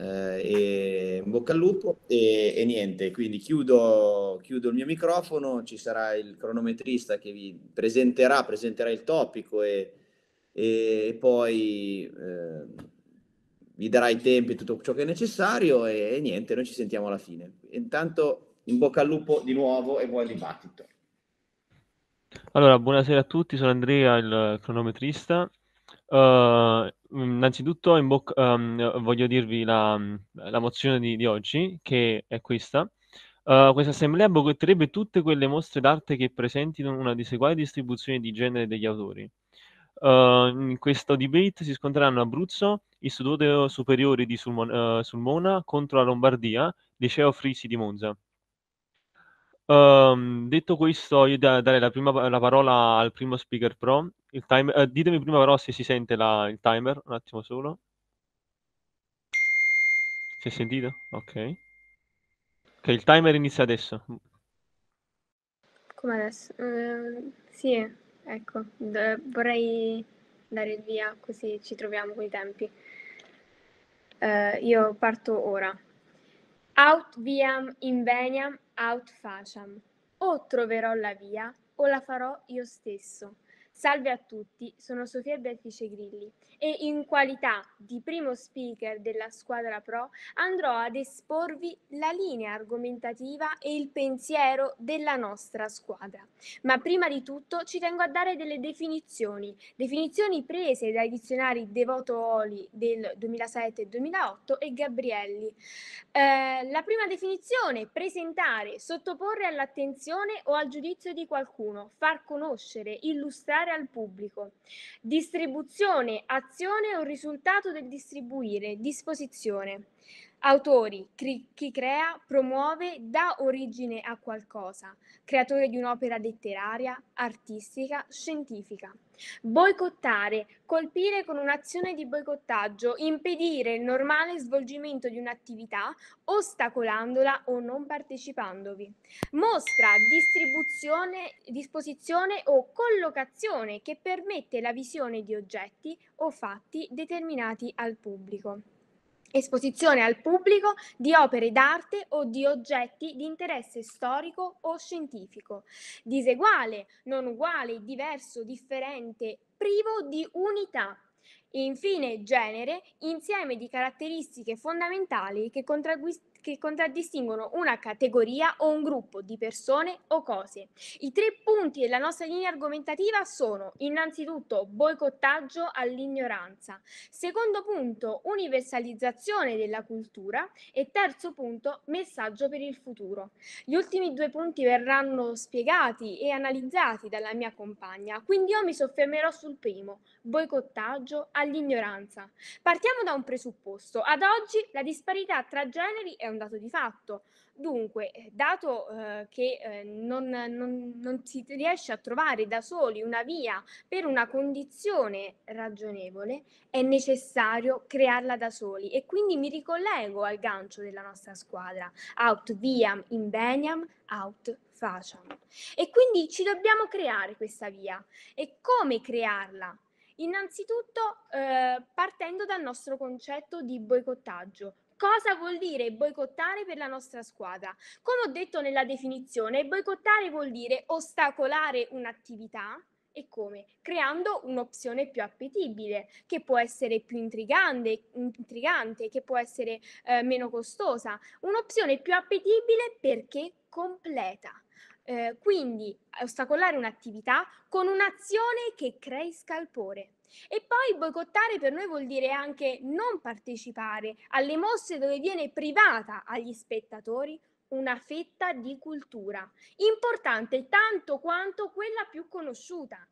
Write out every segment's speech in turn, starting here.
eh, e in bocca al lupo e, e niente, quindi chiudo, chiudo, il mio microfono, ci sarà il cronometrista che vi presenterà, presenterà il topico e, e poi eh, vi darà i tempi, tutto ciò che è necessario e, e niente, noi ci sentiamo alla fine. Intanto in bocca al lupo di nuovo e buon dibattito. Allora, buonasera a tutti, sono Andrea, il cronometrista. Uh, innanzitutto in bocca, um, voglio dirvi la, la mozione di, di, oggi, che è questa. Uh, questa assemblea boicotterebbe tutte quelle mostre d'arte che presentino una diseguale distribuzione di genere degli autori. Uh, in questo debate si scontreranno Abruzzo, Istituto Superiore di Sulmona, Sulmona contro la Lombardia, Liceo Frisi di Monza. Um, detto questo, io da, darei la, prima, la parola al primo speaker pro. Il timer, eh, ditemi prima però se si sente la, il timer, un attimo solo. Si è sentito? Ok. Ok, il timer inizia adesso. Come adesso? Uh, sì, ecco, D- vorrei dare il via così ci troviamo con i tempi. Uh, io parto ora. Aut viam inveniam aut faciam. O troverò la via o la farò io stesso. Salve a tutti, sono Sofia Beatrice Grilli e in qualità di primo speaker della squadra pro andrò ad esporvi la linea argomentativa e il pensiero della nostra squadra. Ma prima di tutto ci tengo a dare delle definizioni, definizioni prese dai dizionari Devoto Oli del 2007 e 2008 e Gabrielli. Eh, la prima definizione, presentare, sottoporre all'attenzione o al giudizio di qualcuno, far conoscere, illustrare al pubblico. Distribuzione, azione o risultato del distribuire, disposizione. Autori, cri- chi crea, promuove, dà origine a qualcosa, creatore di un'opera letteraria, artistica, scientifica. Boicottare, colpire con un'azione di boicottaggio, impedire il normale svolgimento di un'attività, ostacolandola o non partecipandovi. Mostra, distribuzione, disposizione o collocazione che permette la visione di oggetti o fatti determinati al pubblico esposizione al pubblico di opere d'arte o di oggetti di interesse storico o scientifico, diseguale, non uguale, diverso, differente, privo di unità. Infine, genere, insieme di caratteristiche fondamentali che che contraddistinguono una categoria o un gruppo di persone o cose. I tre punti della nostra linea argomentativa sono innanzitutto boicottaggio all'ignoranza, secondo punto universalizzazione della cultura e terzo punto messaggio per il futuro. Gli ultimi due punti verranno spiegati e analizzati dalla mia compagna, quindi io mi soffermerò sul primo, boicottaggio all'ignoranza. Partiamo da un presupposto. Ad oggi la disparità tra generi è un dato di fatto. Dunque, eh, dato eh, che eh, non, non, non, si riesce a trovare da soli una via per una condizione ragionevole, è necessario crearla da soli e quindi mi ricollego al gancio della nostra squadra, aut viam inveniam, aut facem. E quindi ci dobbiamo creare questa via. E come crearla? Innanzitutto eh, partendo dal nostro concetto di boicottaggio. Cosa vuol dire boicottare per la nostra squadra? Come ho detto nella definizione, boicottare vuol dire ostacolare un'attività e come? Creando un'opzione più appetibile, che può essere più intrigante, intrigante che può essere eh, meno costosa. Un'opzione più appetibile perché completa. Eh, quindi ostacolare un'attività con un'azione che crei scalpore. E poi boicottare per noi vuol dire anche non partecipare alle mosse dove viene privata agli spettatori una fetta di cultura, importante tanto quanto quella più conosciuta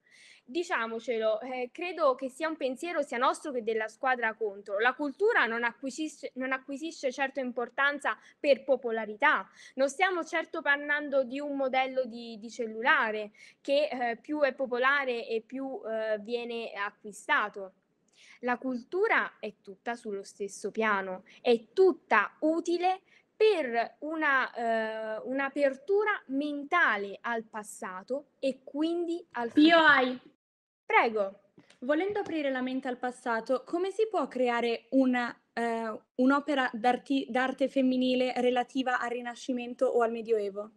diciamocelo, eh, credo che sia un pensiero sia nostro che della squadra contro. La cultura non acquisisce, non acquisisce certo importanza per popolarità. Non stiamo certo parlando di un modello di, di cellulare che eh, più è popolare e più eh, viene acquistato. La cultura è tutta sullo stesso piano, è tutta utile per una, eh, un'apertura mentale al passato e quindi al futuro. Pio hai. Prego. volendo aprire la mente al passato, come si può creare una, eh, un'opera d'arte femminile relativa al Rinascimento o al Medioevo?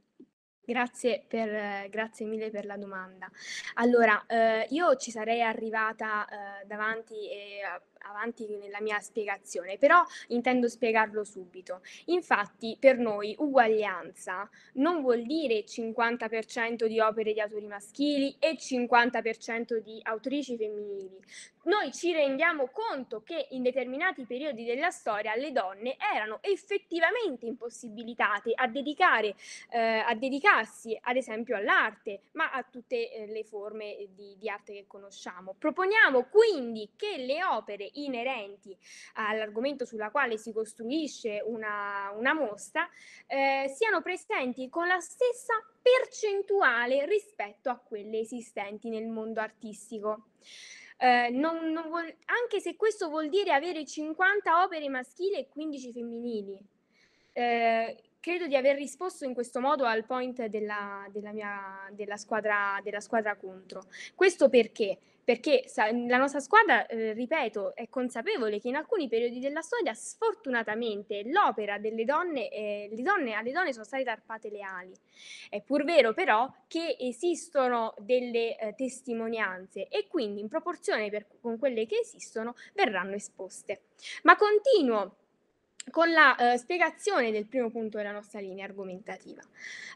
Grazie, per, grazie mille per la domanda. Allora, eh, io ci sarei arrivata eh, davanti e avanti nella mia spiegazione, però intendo spiegarlo subito. Infatti, per noi uguaglianza non vuol dire 50% di opere di autori maschili e 50% di autrici femminili. Noi ci rendiamo conto che in determinati periodi della storia le donne erano effettivamente impossibilitate a dedicare, eh, a dedicarsi ad esempio all'arte, ma a tutte eh, le forme di, di arte che conosciamo. Proponiamo quindi che le opere inerenti all'argomento sulla quale si costruisce una, una mostra eh, siano presenti con la stessa percentuale rispetto a quelle esistenti nel mondo artistico. Eh, non, non vuol, anche se questo vuol dire avere 50 opere maschili e 15 femminili. Eh, credo di aver risposto in questo modo al point della, della, mia, della, squadra, della squadra contro. Questo perché? Perché la nostra squadra, eh, ripeto, è consapevole che in alcuni periodi della storia, sfortunatamente, l'opera delle donne, eh, le donne, alle donne sono state tarpate le ali. È pur vero però che esistono delle eh, testimonianze e quindi in proporzione per, con quelle che esistono verranno esposte. Ma continuo con la uh, spiegazione del primo punto della nostra linea argomentativa.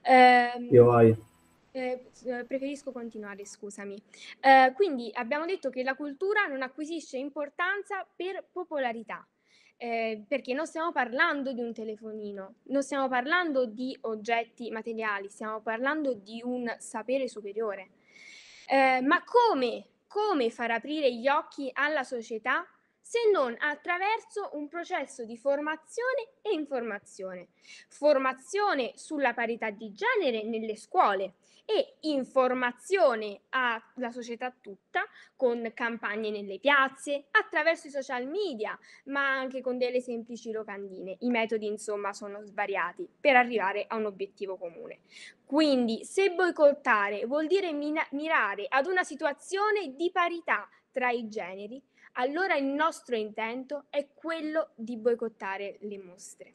Eh, Io vai. Eh, preferisco continuare, scusami. Eh, quindi abbiamo detto che la cultura non acquisisce importanza per popolarità, eh, perché non stiamo parlando di un telefonino, non stiamo parlando di oggetti materiali, stiamo parlando di un sapere superiore. Eh, ma come, come far aprire gli occhi alla società se non attraverso un processo di formazione e informazione. Formazione sulla parità di genere nelle scuole e informazione alla società tutta con campagne nelle piazze, attraverso i social media, ma anche con delle semplici locandine. I metodi insomma sono svariati per arrivare a un obiettivo comune. Quindi se boicottare vuol dire mirare ad una situazione di parità tra i generi, allora il nostro intento è quello di boicottare le mostre.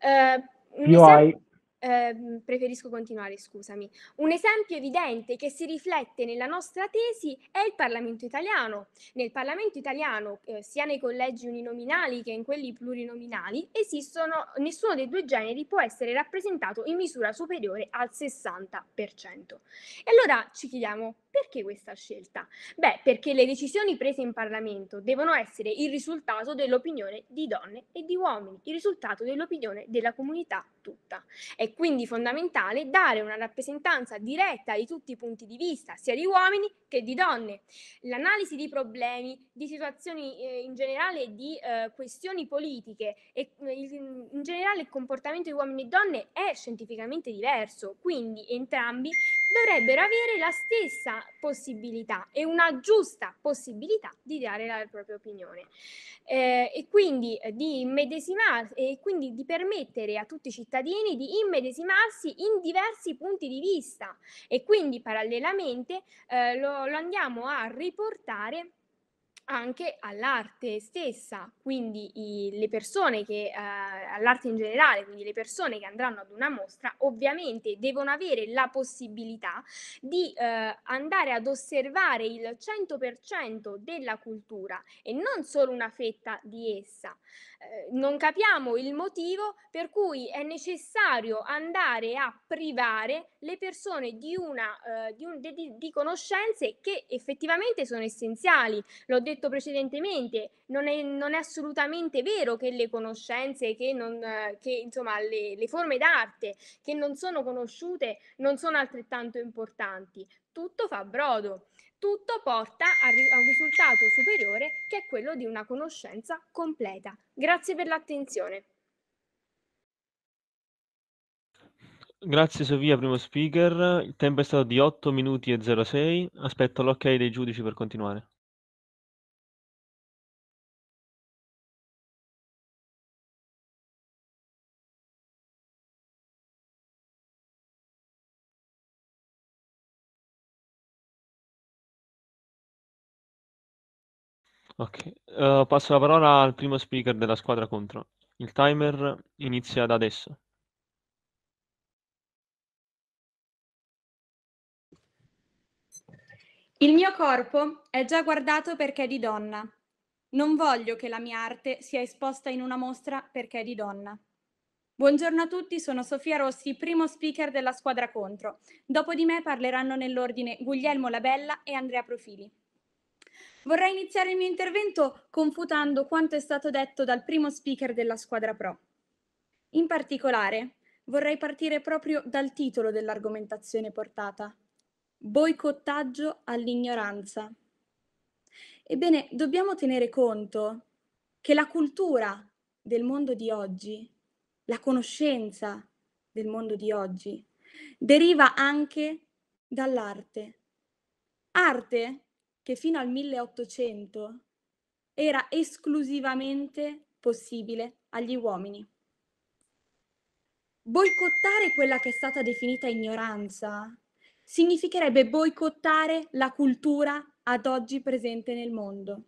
Uh, Io hai eh, preferisco continuare, scusami. Un esempio evidente che si riflette nella nostra tesi è il Parlamento italiano. Nel Parlamento italiano, eh, sia nei collegi uninominali che in quelli plurinominali, esistono, nessuno dei due generi può essere rappresentato in misura superiore al 60%. E allora ci chiediamo, perché questa scelta? Beh, perché le decisioni prese in Parlamento devono essere il risultato dell'opinione di donne e di uomini, il risultato dell'opinione della comunità tutta. È quindi fondamentale dare una rappresentanza diretta di tutti i punti di vista, sia di uomini che di donne. L'analisi di problemi, di situazioni eh, in generale, di eh, questioni politiche e eh, in generale il comportamento di uomini e donne è scientificamente diverso, quindi entrambi dovrebbero avere la stessa possibilità e una giusta possibilità di dare la propria opinione. Eh, e quindi eh, di e quindi di permettere a tutti i cittadini di immedesimarsi in diversi punti di vista. E quindi parallelamente eh, lo, lo andiamo a riportare anche all'arte stessa, quindi i, le persone che, eh, all'arte in generale, quindi le persone che andranno ad una mostra, ovviamente devono avere la possibilità di eh, andare ad osservare il 100% della cultura e non solo una fetta di essa. Eh, non capiamo il motivo per cui è necessario andare a privare le persone di, una, eh, di, un, di, di conoscenze che effettivamente sono essenziali. L'ho detto precedentemente, non è, non è, assolutamente vero che le conoscenze, che, non, che insomma le, le forme d'arte che non sono conosciute non sono altrettanto importanti. Tutto fa brodo tutto porta a, un risultato superiore che è quello di una conoscenza completa. Grazie per l'attenzione. Grazie Sofia, primo speaker. Il tempo è stato di 8 minuti e 06. Aspetto l'ok dei giudici per continuare. Ok, uh, passo la parola al primo speaker della squadra contro. Il timer inizia da adesso. Il mio corpo è già guardato perché è di donna. Non voglio che la mia arte sia esposta in una mostra perché è di donna. Buongiorno a tutti, sono Sofia Rossi, primo speaker della squadra contro. Dopo di me parleranno nell'ordine Guglielmo Labella e Andrea Profili. Vorrei iniziare il mio intervento confutando quanto è stato detto dal primo speaker della squadra pro. In particolare, vorrei partire proprio dal titolo dell'argomentazione portata, boicottaggio all'ignoranza. Ebbene, dobbiamo tenere conto che la cultura del mondo di oggi, la conoscenza del mondo di oggi, deriva anche dall'arte. Arte che fino al 1800 era esclusivamente possibile agli uomini. Boicottare quella che è stata definita ignoranza significherebbe boicottare la cultura ad oggi presente nel mondo.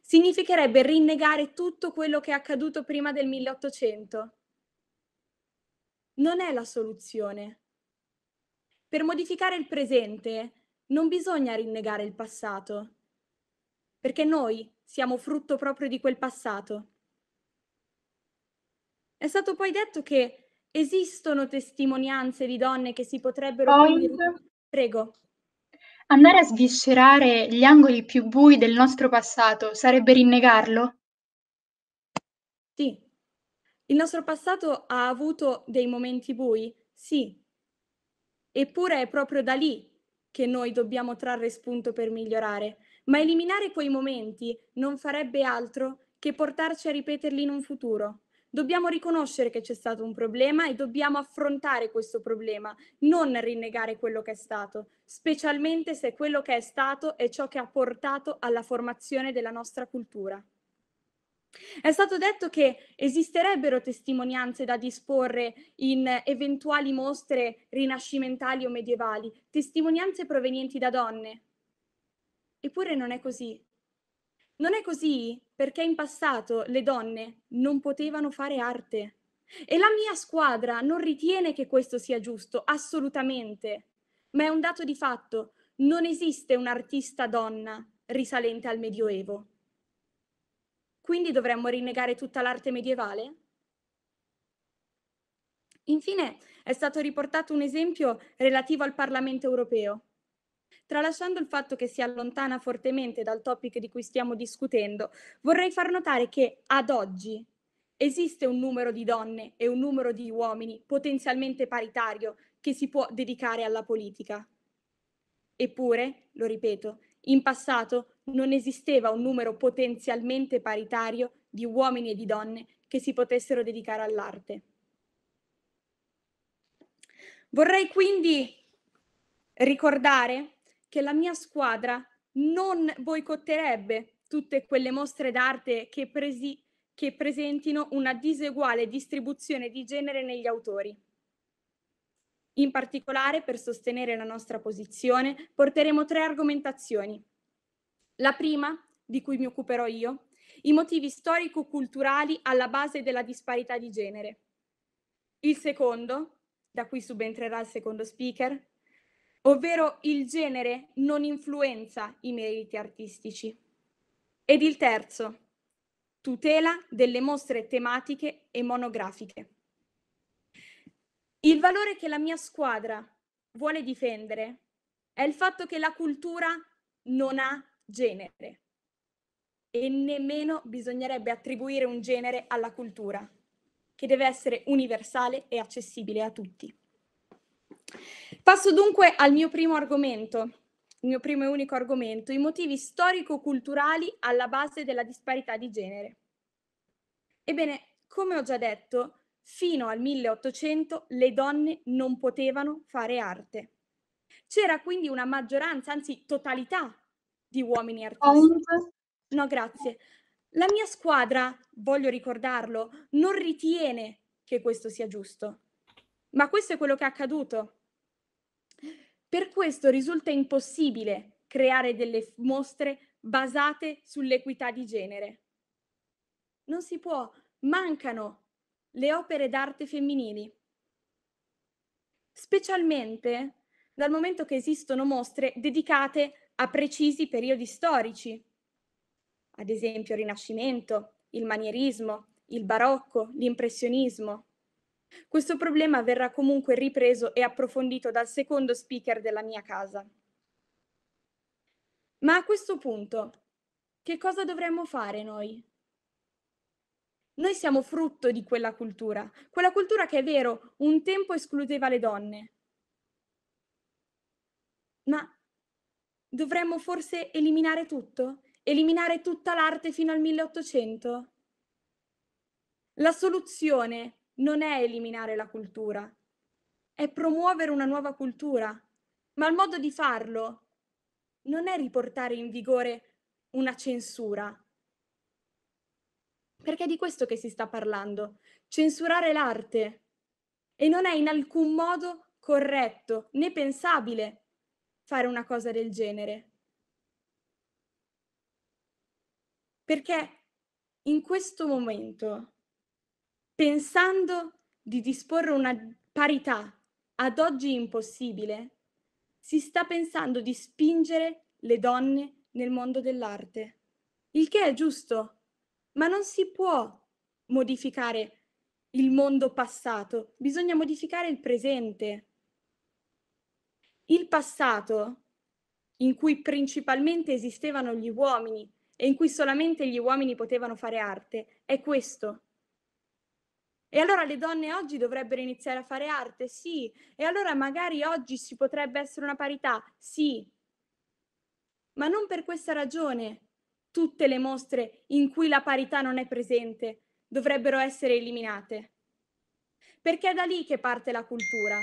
Significherebbe rinnegare tutto quello che è accaduto prima del 1800. Non è la soluzione. Per modificare il presente non bisogna rinnegare il passato, perché noi siamo frutto proprio di quel passato. È stato poi detto che Esistono testimonianze di donne che si potrebbero... Point. Prego. Andare a sviscerare gli angoli più bui del nostro passato sarebbe rinnegarlo? Sì. Il nostro passato ha avuto dei momenti bui? Sì. Eppure è proprio da lì che noi dobbiamo trarre spunto per migliorare. Ma eliminare quei momenti non farebbe altro che portarci a ripeterli in un futuro. Dobbiamo riconoscere che c'è stato un problema e dobbiamo affrontare questo problema, non rinnegare quello che è stato, specialmente se quello che è stato è ciò che ha portato alla formazione della nostra cultura. È stato detto che esisterebbero testimonianze da disporre in eventuali mostre rinascimentali o medievali, testimonianze provenienti da donne. Eppure non è così. Non è così perché in passato le donne non potevano fare arte. E la mia squadra non ritiene che questo sia giusto, assolutamente. Ma è un dato di fatto. Non esiste un'artista donna risalente al Medioevo. Quindi dovremmo rinnegare tutta l'arte medievale? Infine è stato riportato un esempio relativo al Parlamento europeo. Tralasciando il fatto che si allontana fortemente dal topic di cui stiamo discutendo, vorrei far notare che ad oggi esiste un numero di donne e un numero di uomini potenzialmente paritario che si può dedicare alla politica. Eppure, lo ripeto, in passato non esisteva un numero potenzialmente paritario di uomini e di donne che si potessero dedicare all'arte. Vorrei quindi ricordare che la mia squadra non boicotterebbe tutte quelle mostre d'arte che, presi- che presentino una diseguale distribuzione di genere negli autori. In particolare, per sostenere la nostra posizione, porteremo tre argomentazioni. La prima, di cui mi occuperò io, i motivi storico-culturali alla base della disparità di genere. Il secondo, da cui subentrerà il secondo speaker, ovvero il genere non influenza i meriti artistici. Ed il terzo, tutela delle mostre tematiche e monografiche. Il valore che la mia squadra vuole difendere è il fatto che la cultura non ha genere e nemmeno bisognerebbe attribuire un genere alla cultura, che deve essere universale e accessibile a tutti. Passo dunque al mio primo argomento, il mio primo e unico argomento, i motivi storico-culturali alla base della disparità di genere. Ebbene, come ho già detto, fino al 1800 le donne non potevano fare arte. C'era quindi una maggioranza, anzi totalità, di uomini artisti. No, grazie. La mia squadra, voglio ricordarlo, non ritiene che questo sia giusto. Ma questo è quello che è accaduto. Per questo risulta impossibile creare delle mostre basate sull'equità di genere. Non si può, mancano le opere d'arte femminili, specialmente dal momento che esistono mostre dedicate a precisi periodi storici, ad esempio il Rinascimento, il manierismo, il barocco, l'impressionismo. Questo problema verrà comunque ripreso e approfondito dal secondo speaker della mia casa. Ma a questo punto, che cosa dovremmo fare noi? Noi siamo frutto di quella cultura, quella cultura che è vero, un tempo escludeva le donne. Ma dovremmo forse eliminare tutto? Eliminare tutta l'arte fino al 1800? La soluzione non è eliminare la cultura, è promuovere una nuova cultura, ma il modo di farlo non è riportare in vigore una censura. Perché è di questo che si sta parlando, censurare l'arte. E non è in alcun modo corretto né pensabile fare una cosa del genere. Perché in questo momento, pensando di disporre una parità ad oggi impossibile, si sta pensando di spingere le donne nel mondo dell'arte, il che è giusto, ma non si può modificare il mondo passato, bisogna modificare il presente. Il passato, in cui principalmente esistevano gli uomini e in cui solamente gli uomini potevano fare arte, è questo. E allora le donne oggi dovrebbero iniziare a fare arte? Sì. E allora magari oggi ci potrebbe essere una parità? Sì. Ma non per questa ragione tutte le mostre in cui la parità non è presente dovrebbero essere eliminate. Perché è da lì che parte la cultura.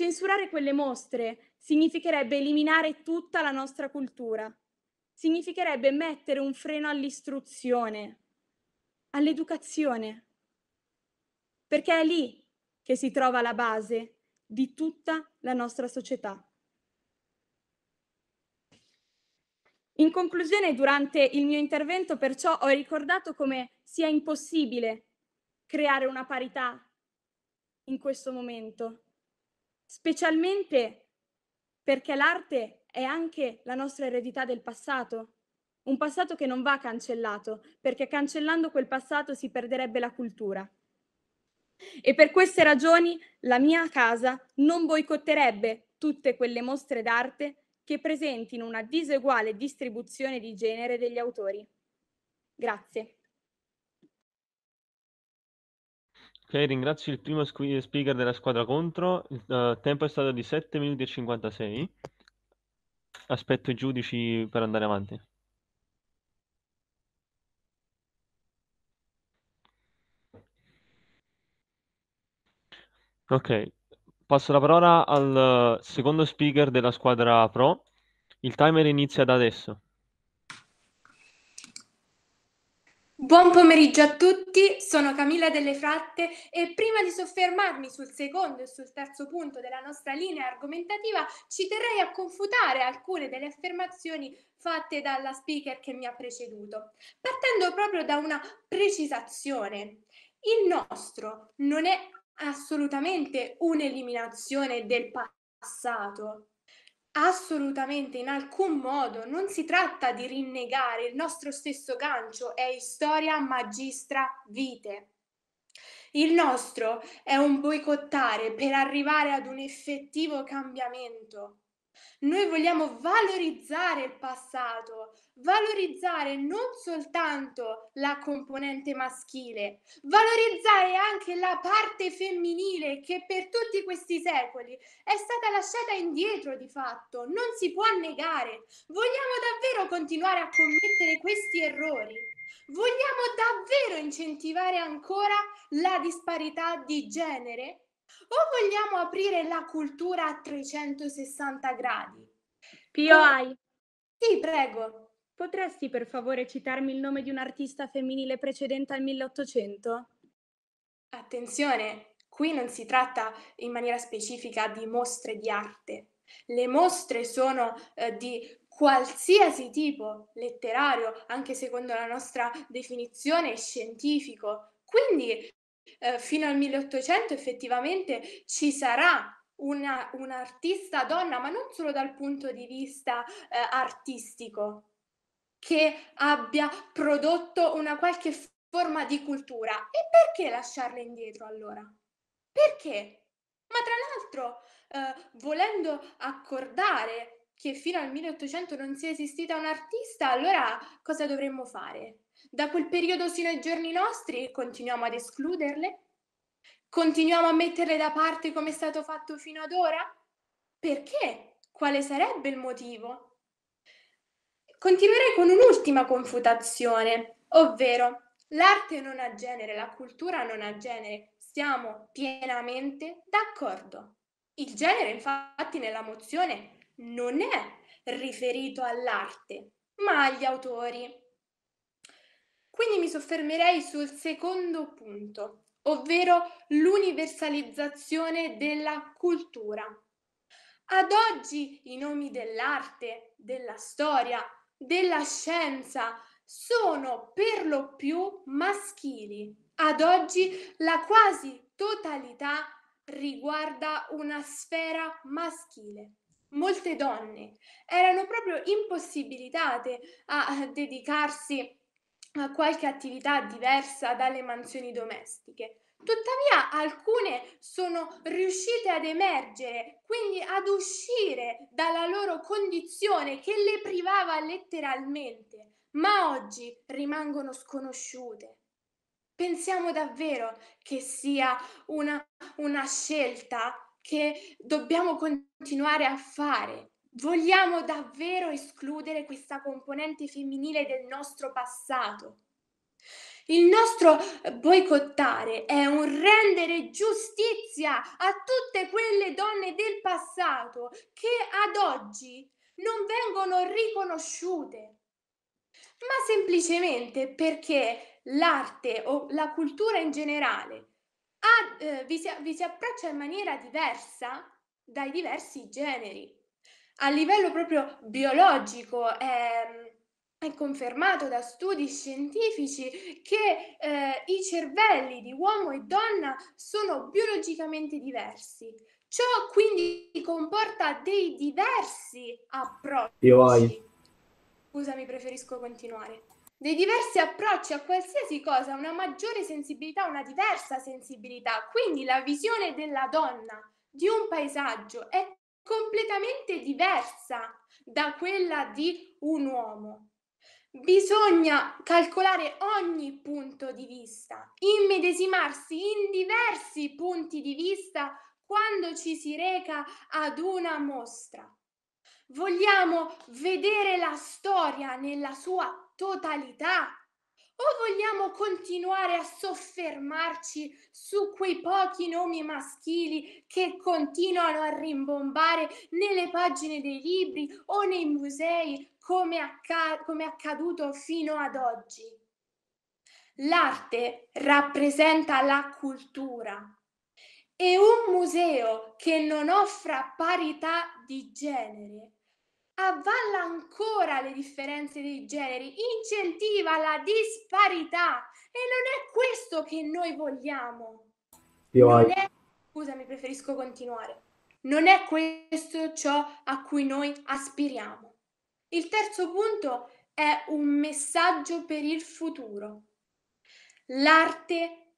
Censurare quelle mostre significherebbe eliminare tutta la nostra cultura. Significherebbe mettere un freno all'istruzione, all'educazione perché è lì che si trova la base di tutta la nostra società. In conclusione, durante il mio intervento perciò ho ricordato come sia impossibile creare una parità in questo momento, specialmente perché l'arte è anche la nostra eredità del passato, un passato che non va cancellato, perché cancellando quel passato si perderebbe la cultura. E per queste ragioni la mia casa non boicotterebbe tutte quelle mostre d'arte che presentino una diseguale distribuzione di genere degli autori. Grazie. Ok, ringrazio il primo speaker della squadra contro. Il uh, tempo è stato di 7 minuti e 56. Aspetto i giudici per andare avanti. Ok, passo la parola al secondo speaker della squadra Pro. Il timer inizia da adesso. Buon pomeriggio a tutti, sono Camilla Delle Fratte e prima di soffermarmi sul secondo e sul terzo punto della nostra linea argomentativa ci terrei a confutare alcune delle affermazioni fatte dalla speaker che mi ha preceduto, partendo proprio da una precisazione. Il nostro non è assolutamente un'eliminazione del passato. Assolutamente, in alcun modo. Non si tratta di rinnegare il nostro stesso gancio, è storia magistra vite. Il nostro è un boicottare per arrivare ad un effettivo cambiamento. Noi vogliamo valorizzare il passato, valorizzare non soltanto la componente maschile, valorizzare anche la parte femminile che per tutti questi secoli è stata lasciata indietro di fatto, non si può negare. Vogliamo davvero continuare a commettere questi errori? Vogliamo davvero incentivare ancora la disparità di genere? O vogliamo aprire la cultura a 360 gradi? Pio hai. Sì, prego. Potresti per favore citarmi il nome di un artista femminile precedente al 1800? Attenzione, qui non si tratta in maniera specifica di mostre di arte. Le mostre sono eh, di qualsiasi tipo letterario, anche secondo la nostra definizione scientifico. Quindi eh, fino al 1800 effettivamente ci sarà una, un'artista donna, ma non solo dal punto di vista eh, artistico, che abbia prodotto una qualche forma di cultura. E perché lasciarla indietro allora? Perché? Ma tra l'altro, eh, volendo accordare che fino al 1800 non sia esistita un'artista, allora cosa dovremmo fare? Da quel periodo sino ai giorni nostri continuiamo ad escluderle? Continuiamo a metterle da parte come è stato fatto fino ad ora? Perché? Quale sarebbe il motivo? Continuerei con un'ultima confutazione, ovvero l'arte non ha genere, la cultura non ha genere. Siamo pienamente d'accordo. Il genere, infatti, nella mozione non è riferito all'arte, ma agli autori. Quindi mi soffermerei sul secondo punto, ovvero l'universalizzazione della cultura. Ad oggi i nomi dell'arte, della storia, della scienza sono per lo più maschili. Ad oggi la quasi totalità riguarda una sfera maschile. Molte donne erano proprio impossibilitate a dedicarsi a qualche attività diversa dalle mansioni domestiche. Tuttavia alcune sono riuscite ad emergere, quindi ad uscire dalla loro condizione che le privava letteralmente, ma oggi rimangono sconosciute. Pensiamo davvero che sia una, una scelta che dobbiamo continuare a fare? Vogliamo davvero escludere questa componente femminile del nostro passato? Il nostro boicottare è un rendere giustizia a tutte quelle donne del passato che ad oggi non vengono riconosciute, ma semplicemente perché l'arte o la cultura in generale ha, eh, vi, si, vi si approccia in maniera diversa dai diversi generi. A livello proprio biologico è, è confermato da studi scientifici che eh, i cervelli di uomo e donna sono biologicamente diversi. Ciò quindi comporta dei diversi approcci. Scusami, preferisco continuare dei diversi approcci a qualsiasi cosa, una maggiore sensibilità, una diversa sensibilità. Quindi la visione della donna di un paesaggio è completamente diversa da quella di un uomo. Bisogna calcolare ogni punto di vista, immedesimarsi in diversi punti di vista quando ci si reca ad una mostra. Vogliamo vedere la storia nella sua totalità? O vogliamo continuare a soffermarci su quei pochi nomi maschili che continuano a rimbombare nelle pagine dei libri o nei musei come, acca- come accaduto fino ad oggi? L'arte rappresenta la cultura e un museo che non offra parità di genere avvalla ancora le differenze dei generi, incentiva la disparità e non è questo che noi vogliamo. È, scusami, preferisco continuare. Non è questo ciò a cui noi aspiriamo. Il terzo punto è un messaggio per il futuro. L'arte,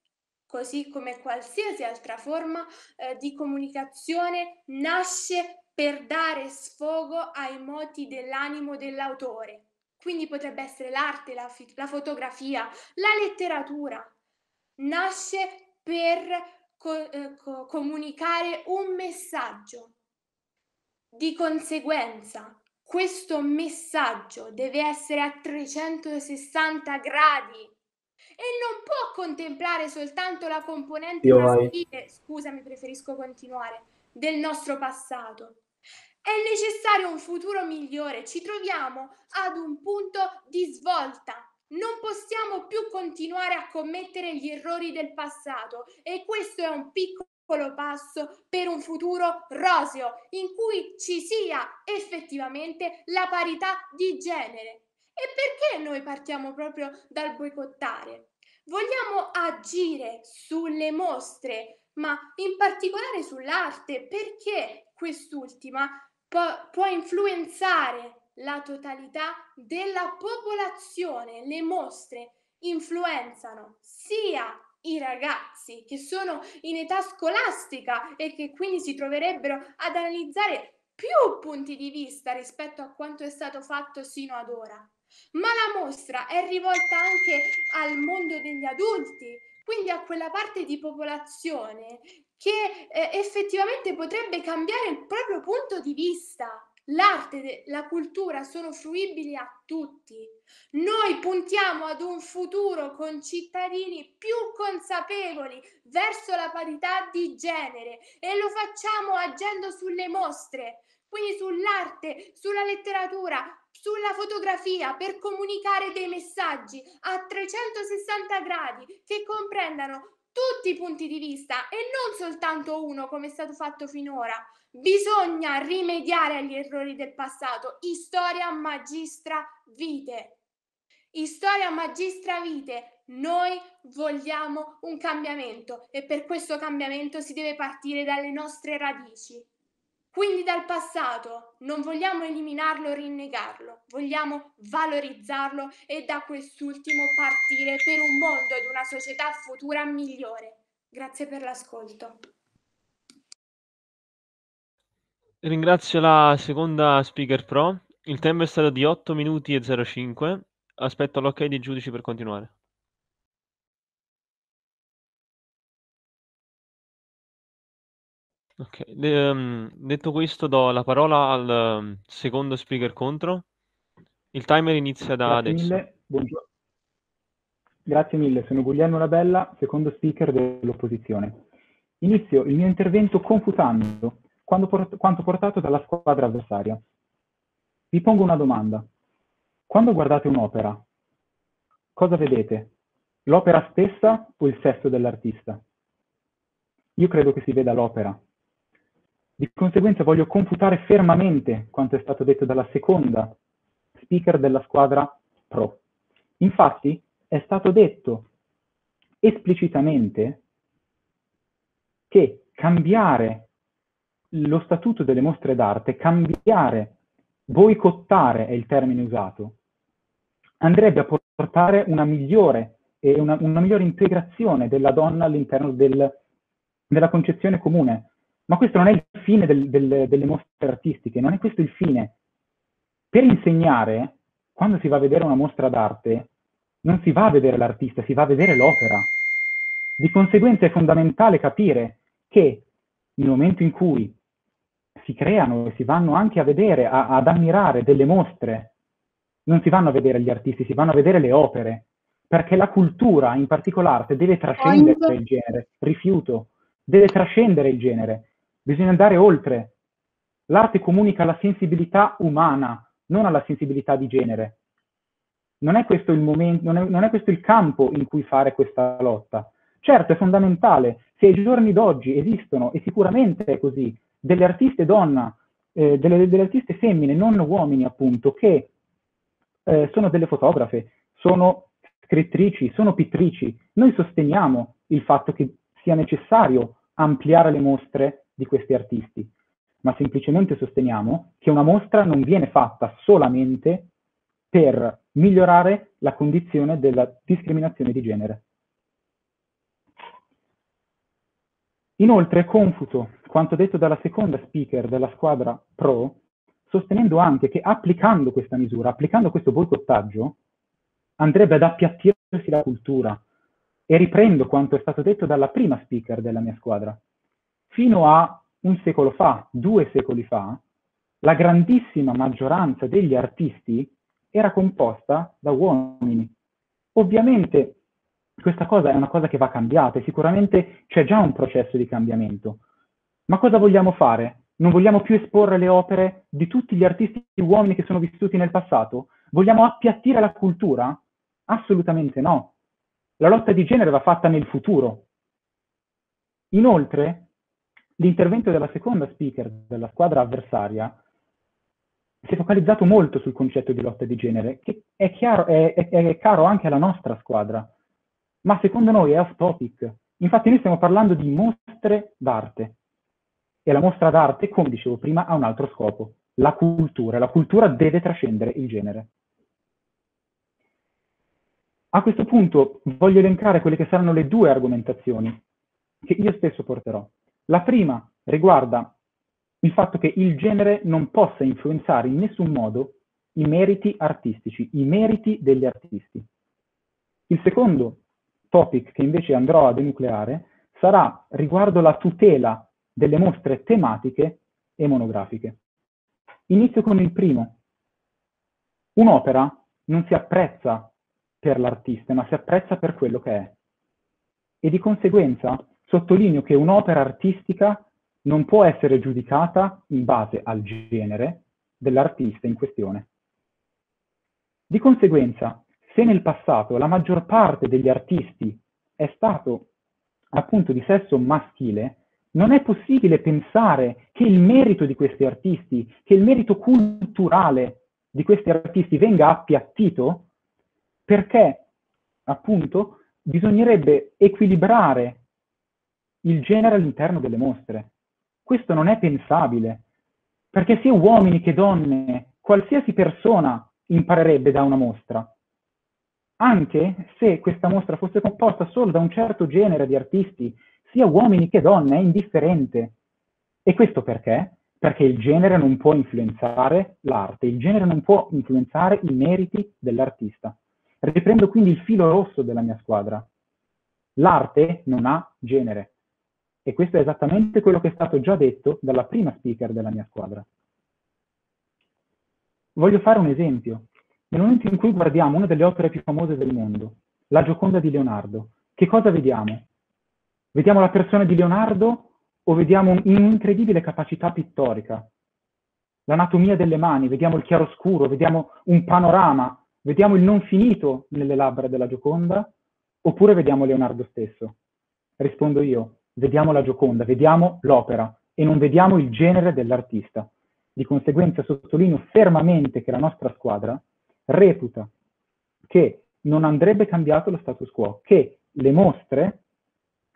così come qualsiasi altra forma eh, di comunicazione, nasce per dare sfogo ai moti dell'animo dell'autore. Quindi potrebbe essere l'arte, la, la fotografia, la letteratura. Nasce per co- eh, co- comunicare un messaggio. Di conseguenza, questo messaggio deve essere a 360 gradi e non può contemplare soltanto la componente maschile, scusami, preferisco continuare, del nostro passato. È necessario un futuro migliore, ci troviamo ad un punto di svolta. Non possiamo più continuare a commettere gli errori del passato e questo è un piccolo passo per un futuro roseo in cui ci sia effettivamente la parità di genere. E perché noi partiamo proprio dal boicottare? Vogliamo agire sulle mostre, ma in particolare sull'arte, perché quest'ultima può, può influenzare la totalità della popolazione. Le mostre influenzano sia i ragazzi che sono in età scolastica e che quindi si troverebbero ad analizzare più punti di vista rispetto a quanto è stato fatto sino ad ora. Ma la mostra è rivolta anche al mondo degli adulti, quindi a quella parte di popolazione che eh, effettivamente potrebbe cambiare il proprio punto di vista. L'arte, la cultura sono fruibili a tutti. Noi puntiamo ad un futuro con cittadini più consapevoli verso la parità di genere e lo facciamo agendo sulle mostre, quindi sull'arte, sulla letteratura, sulla fotografia per comunicare dei messaggi a 360 gradi che comprendano tutti i punti di vista e non soltanto uno come è stato fatto finora. Bisogna rimediare agli errori del passato. Storia magistra vite. Storia magistra vite. Noi vogliamo un cambiamento e per questo cambiamento si deve partire dalle nostre radici. Quindi dal passato non vogliamo eliminarlo o rinnegarlo, vogliamo valorizzarlo e da quest'ultimo partire per un mondo ed una società futura migliore. Grazie per l'ascolto. Ringrazio la seconda speaker pro. Il tempo è stato di 8 minuti e 05. Aspetto l'ok dei giudici per continuare. Ok, de- ehm, detto questo do la parola al ehm, secondo speaker contro. Il timer inizia da Grazie adesso. mille, buongiorno. Grazie mille, sono Guglielmo Labella, secondo speaker dell'opposizione. Inizio il mio intervento confutando quanto portato dalla squadra avversaria. Vi pongo una domanda. Quando guardate un'opera, cosa vedete? L'opera stessa o il sesso dell'artista? Io credo che si veda l'opera. Di conseguenza voglio confutare fermamente quanto è stato detto dalla seconda speaker della squadra pro. Infatti è stato detto esplicitamente che cambiare lo statuto delle mostre d'arte, cambiare, boicottare è il termine usato, andrebbe a portare una migliore, una, una migliore integrazione della donna all'interno del, della concezione comune ma questo non è il fine del, del, delle mostre artistiche, non è questo il fine. Per insegnare, quando si va a vedere una mostra d'arte, non si va a vedere l'artista, si va a vedere l'opera. Di conseguenza è fondamentale capire che nel momento in cui si creano e si vanno anche a vedere, a, ad ammirare delle mostre, non si vanno a vedere gli artisti, si vanno a vedere le opere, perché la cultura in particolare deve trascendere il genere, rifiuto, deve trascendere il genere Bisogna andare oltre. L'arte comunica la sensibilità umana, non alla sensibilità di genere. Non è questo il momento, non è, non è questo il campo in cui fare questa lotta. Certo, è fondamentale. Se ai giorni d'oggi esistono, e sicuramente è così, delle artiste donna, eh, delle, delle, artiste femmine, non uomini appunto, che eh, sono delle fotografe, sono scrittrici, sono pittrici, noi sosteniamo il fatto che sia necessario ampliare le mostre di questi artisti, ma semplicemente sosteniamo che una mostra non viene fatta solamente per migliorare la condizione della discriminazione di genere. Inoltre confuto quanto detto dalla seconda speaker della squadra pro, sostenendo anche che applicando questa misura, applicando questo boicottaggio, andrebbe ad appiattirsi la cultura. E riprendo quanto è stato detto dalla prima speaker della mia squadra fino a un secolo fa, due secoli fa, la grandissima maggioranza degli artisti era composta da uomini. Ovviamente questa cosa è una cosa che va cambiata e sicuramente c'è già un processo di cambiamento. Ma cosa vogliamo fare? Non vogliamo più esporre le opere di tutti gli artisti uomini che sono vissuti nel passato? Vogliamo appiattire la cultura? Assolutamente no. La lotta di genere va fatta nel futuro. Inoltre, L'intervento della seconda speaker della squadra avversaria si è focalizzato molto sul concetto di lotta di genere, che è, chiaro, è, è, è caro anche alla nostra squadra, ma secondo noi è off topic. Infatti noi stiamo parlando di mostre d'arte e la mostra d'arte, come dicevo prima, ha un altro scopo, la cultura. La cultura deve trascendere il genere. A questo punto voglio elencare quelle che saranno le due argomentazioni che io stesso porterò. La prima riguarda il fatto che il genere non possa influenzare in nessun modo i meriti artistici, i meriti degli artisti. Il secondo topic che invece andrò ad enucleare sarà riguardo la tutela delle mostre tematiche e monografiche. Inizio con il primo. Un'opera non si apprezza per l'artista, ma si apprezza per quello che è. E di conseguenza sottolineo che un'opera artistica non può essere giudicata in base al genere dell'artista in questione. Di conseguenza, se nel passato la maggior parte degli artisti è stato appunto di sesso maschile, non è possibile pensare che il merito di questi artisti, che il merito culturale di questi artisti venga appiattito, perché appunto bisognerebbe equilibrare il genere all'interno delle mostre. Questo non è pensabile, perché sia uomini che donne, qualsiasi persona imparerebbe da una mostra. Anche se questa mostra fosse composta solo da un certo genere di artisti, sia uomini che donne, è indifferente. E questo perché? Perché il genere non può influenzare l'arte, il genere non può influenzare i meriti dell'artista. Riprendo quindi il filo rosso della mia squadra. L'arte non ha genere. E questo è esattamente quello che è stato già detto dalla prima speaker della mia squadra. Voglio fare un esempio. Nel momento in cui guardiamo una delle opere più famose del mondo, la Gioconda di Leonardo, che cosa vediamo? Vediamo la persona di Leonardo o vediamo un'incredibile capacità pittorica? L'anatomia delle mani, vediamo il chiaroscuro, vediamo un panorama, vediamo il non finito nelle labbra della Gioconda, oppure vediamo Leonardo stesso? Rispondo io, vediamo la Gioconda, vediamo l'opera e non vediamo il genere dell'artista. Di conseguenza sottolineo fermamente che la nostra squadra reputa che non andrebbe cambiato lo status quo, che le mostre,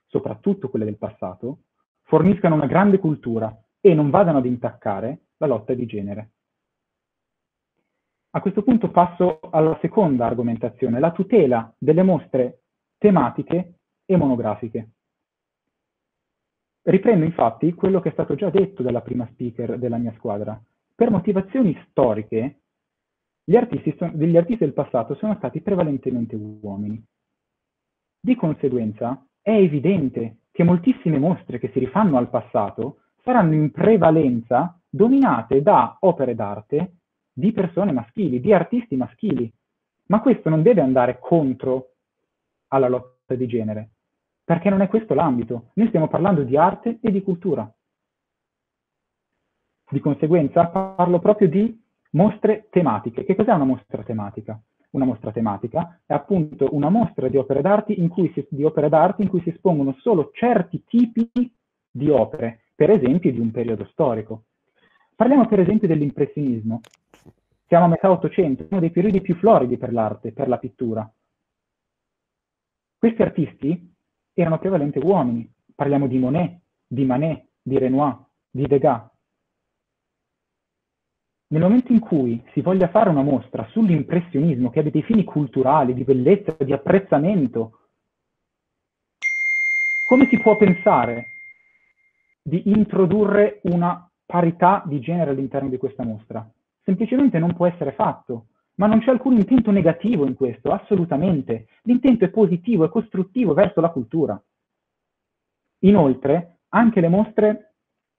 soprattutto quelle del passato, forniscano una grande cultura e non vadano ad intaccare la lotta di genere. A questo punto passo alla seconda argomentazione, la tutela delle mostre tematiche e monografiche. Riprendo infatti quello che è stato già detto dalla prima speaker della mia squadra. Per motivazioni storiche, gli artisti, degli artisti del passato sono stati prevalentemente uomini. Di conseguenza, è evidente che moltissime mostre che si rifanno al passato saranno in prevalenza dominate da opere d'arte di persone maschili, di artisti maschili. Ma questo non deve andare contro alla lotta di genere, perché non è questo l'ambito. Noi stiamo parlando di arte e di cultura. Di conseguenza parlo proprio di mostre tematiche. Che cos'è una mostra tematica? Una mostra tematica è appunto una mostra di opere d'arte in, in cui si espongono solo certi tipi di opere, per esempio di un periodo storico. Parliamo per esempio dell'impressionismo. Siamo a metà Ottocento, uno dei periodi più floridi per l'arte, per la pittura. Questi artisti erano prevalente uomini. Parliamo di Monet, di Manet, di Renoir, di Degas. Nel momento in cui si voglia fare una mostra sull'impressionismo che abbia dei fini culturali, di bellezza, di apprezzamento, come si può pensare di introdurre una parità di genere all'interno di questa mostra? Semplicemente non può essere fatto. Ma non c'è alcun intento negativo in questo, assolutamente. L'intento è positivo e costruttivo verso la cultura. Inoltre, anche le mostre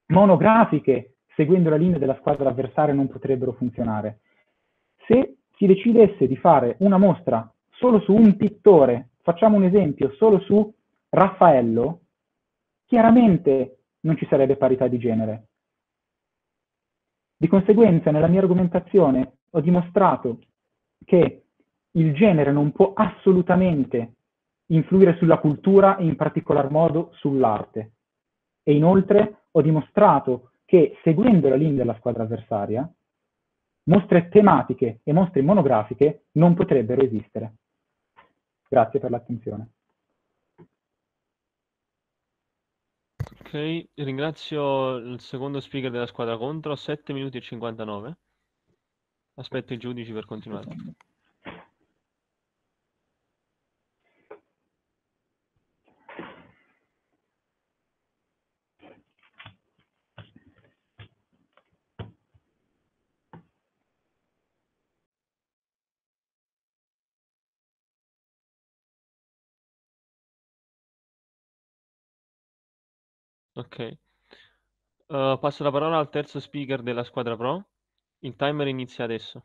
monografiche, seguendo la linea della squadra avversaria, non potrebbero funzionare. Se si decidesse di fare una mostra solo su un pittore, facciamo un esempio, solo su Raffaello, chiaramente non ci sarebbe parità di genere. Di conseguenza, nella mia argomentazione ho dimostrato che il genere non può assolutamente influire sulla cultura e in particolar modo sull'arte. E inoltre ho dimostrato che seguendo la linea della squadra avversaria, mostre tematiche e mostre monografiche non potrebbero esistere. Grazie per l'attenzione. Ok, ringrazio il secondo speaker della squadra contro, 7 minuti e 59. Aspetto i giudici per continuare. Ok. Uh, passo la parola al terzo speaker della squadra pro. Il timer inizia adesso.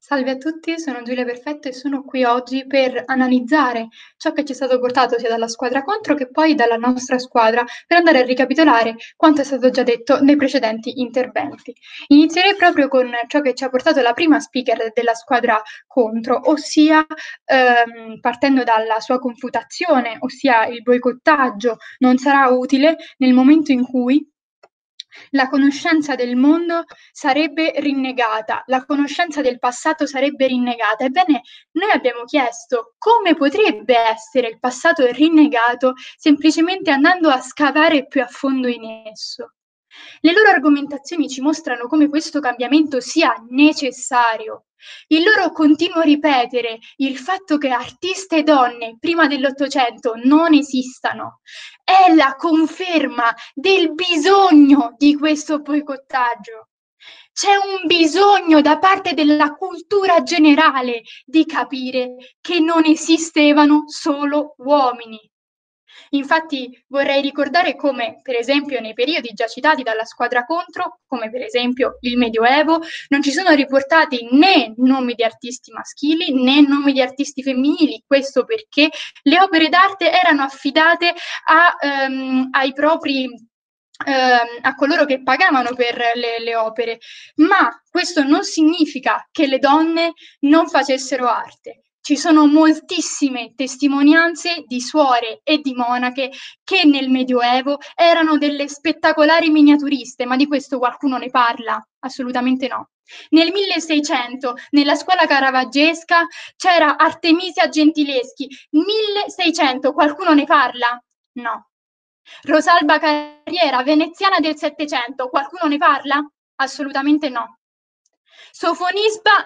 Salve a tutti, sono Giulia Perfetto e sono qui oggi per analizzare ciò che ci è stato portato sia dalla squadra contro che poi dalla nostra squadra per andare a ricapitolare quanto è stato già detto nei precedenti interventi. Inizierei proprio con ciò che ci ha portato la prima speaker della squadra contro, ossia ehm, partendo dalla sua confutazione, ossia il boicottaggio non sarà utile nel momento in cui la conoscenza del mondo sarebbe rinnegata, la conoscenza del passato sarebbe rinnegata. Ebbene, noi abbiamo chiesto come potrebbe essere il passato rinnegato semplicemente andando a scavare più a fondo in esso. Le loro argomentazioni ci mostrano come questo cambiamento sia necessario. Il loro continuo ripetere il fatto che artiste donne prima dell'Ottocento non esistano è la conferma del bisogno di questo boicottaggio. C'è un bisogno da parte della cultura generale di capire che non esistevano solo uomini. Infatti vorrei ricordare come, per esempio, nei periodi già citati dalla squadra contro, come per esempio il Medioevo, non ci sono riportati né nomi di artisti maschili né nomi di artisti femminili, questo perché le opere d'arte erano affidate a, um, ai propri Uh, a coloro che pagavano per le, le, opere, ma questo non significa che le donne non facessero arte ci sono moltissime testimonianze di suore e di monache che nel Medioevo erano delle spettacolari miniaturiste, ma di questo qualcuno ne parla? Assolutamente no. Nel 1600, nella scuola caravaggesca, c'era Artemisia Gentileschi. 1600, qualcuno ne parla? No. Rosalba Carriera, veneziana del Settecento, qualcuno ne parla? Assolutamente no. Sofonisba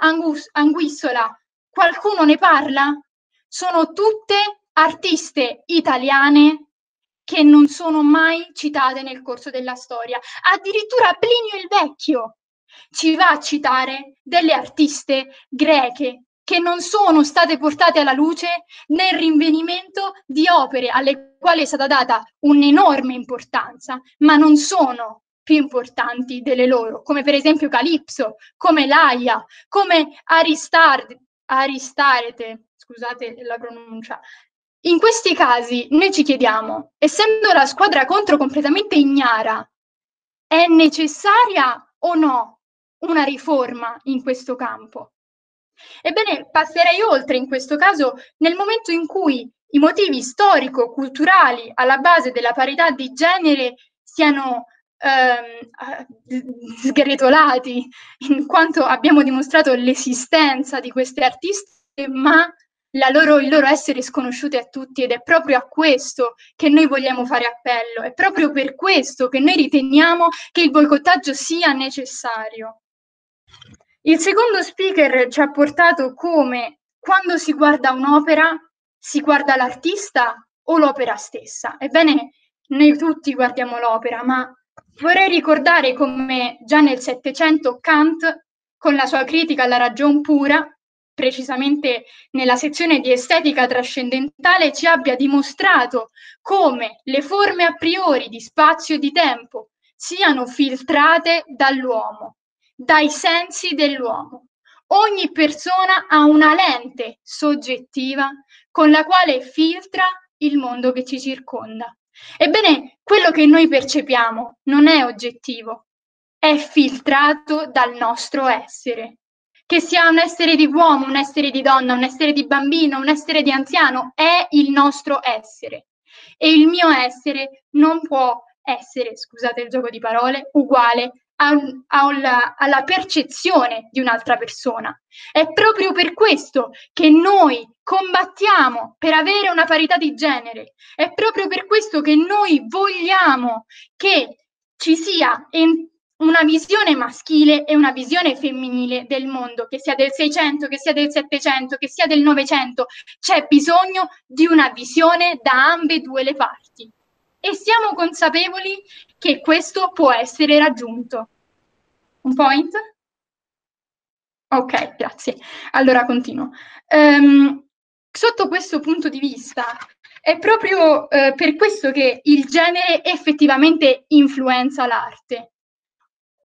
Anguissola, Qualcuno ne parla? Sono tutte artiste italiane che non sono mai citate nel corso della storia. Addirittura Plinio il Vecchio ci va a citare delle artiste greche che non sono state portate alla luce nel rinvenimento di opere alle quali è stata data un'enorme importanza, ma non sono più importanti delle loro, come per esempio Calipso, come Laia, come Aristarde, Aristarete, scusate la pronuncia. In questi casi noi ci chiediamo, essendo la squadra contro completamente ignara, è necessaria o no una riforma in questo campo? Ebbene, passerei oltre in questo caso nel momento in cui i motivi storico-culturali alla base della parità di genere siano ehm, sgretolati in quanto abbiamo dimostrato l'esistenza di queste artiste, ma loro, il loro essere sconosciute a tutti ed è proprio a questo che noi vogliamo fare appello, è proprio per questo che noi riteniamo che il boicottaggio sia necessario. Il secondo speaker ci ha portato come quando si guarda un'opera si guarda l'artista o l'opera stessa. Ebbene, noi tutti guardiamo l'opera, ma Vorrei ricordare come già nel Settecento Kant, con la sua critica alla ragion pura, precisamente nella sezione di estetica trascendentale, ci abbia dimostrato come le forme a priori di spazio e di tempo siano filtrate dall'uomo, dai sensi dell'uomo. Ogni persona ha una lente soggettiva con la quale filtra il mondo che ci circonda. Ebbene, quello che noi percepiamo non è oggettivo, è filtrato dal nostro essere. Che sia un essere di uomo, un essere di donna, un essere di bambino, un essere di anziano, è il nostro essere. e il mio essere non può essere, scusate il gioco di parole, uguale alla, alla percezione di un'altra persona. È proprio per questo che noi combattiamo per avere una parità di genere, è proprio per questo che noi vogliamo che ci sia una visione maschile e una visione femminile del mondo, che sia del 600, che sia del 700, che sia del 900, c'è bisogno di una visione da ambedue le parti. E siamo consapevoli che questo può essere raggiunto. Un point? Ok, grazie. Allora continuo. Um, sotto questo punto di vista, è proprio eh, per questo che il genere effettivamente influenza l'arte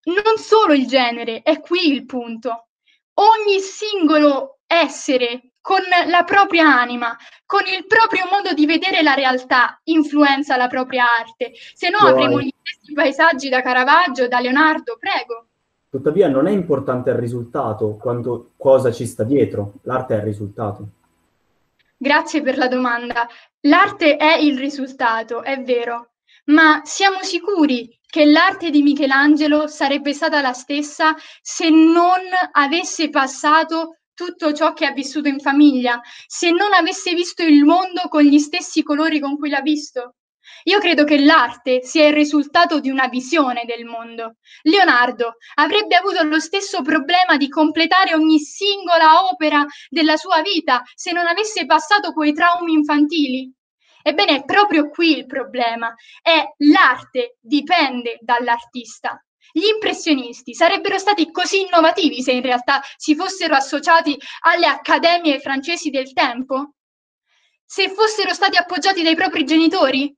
non solo il genere, è qui il punto. Ogni singolo essere con la propria anima, con il proprio modo di vedere la realtà, influenza la propria arte. Se no avremo gli stessi paesaggi da Caravaggio, da Leonardo, prego. Tuttavia non è importante il risultato, quanto cosa ci sta dietro. L'arte è il risultato. Grazie per la domanda. L'arte è il risultato, è vero, ma siamo sicuri che l'arte di Michelangelo sarebbe stata la stessa se non avesse passato tutto ciò che ha vissuto in famiglia, se non avesse visto il mondo con gli stessi colori con cui l'ha visto. Io credo che l'arte sia il risultato di una visione del mondo. Leonardo avrebbe avuto lo stesso problema di completare ogni singola opera della sua vita se non avesse passato quei traumi infantili. Ebbene, è proprio qui il problema. È l'arte dipende dall'artista. Gli impressionisti sarebbero stati così innovativi se in realtà si fossero associati alle accademie francesi del tempo? Se fossero stati appoggiati dai propri genitori?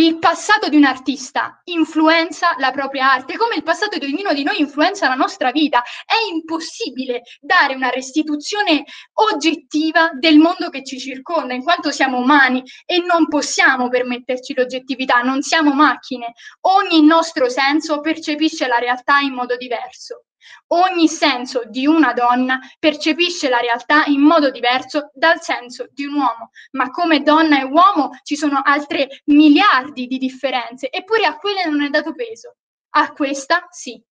Il passato di un artista influenza la propria arte, come il passato di ognuno di noi influenza la nostra vita. È impossibile dare una restituzione oggettiva del mondo che ci circonda, in quanto siamo umani e non possiamo permetterci l'oggettività, non siamo macchine. Ogni nostro senso percepisce la realtà in modo diverso. Ogni senso di una donna percepisce la realtà in modo diverso dal senso di un uomo, ma come donna e uomo ci sono altre miliardi di differenze, eppure a quelle non è dato peso. A questa sì.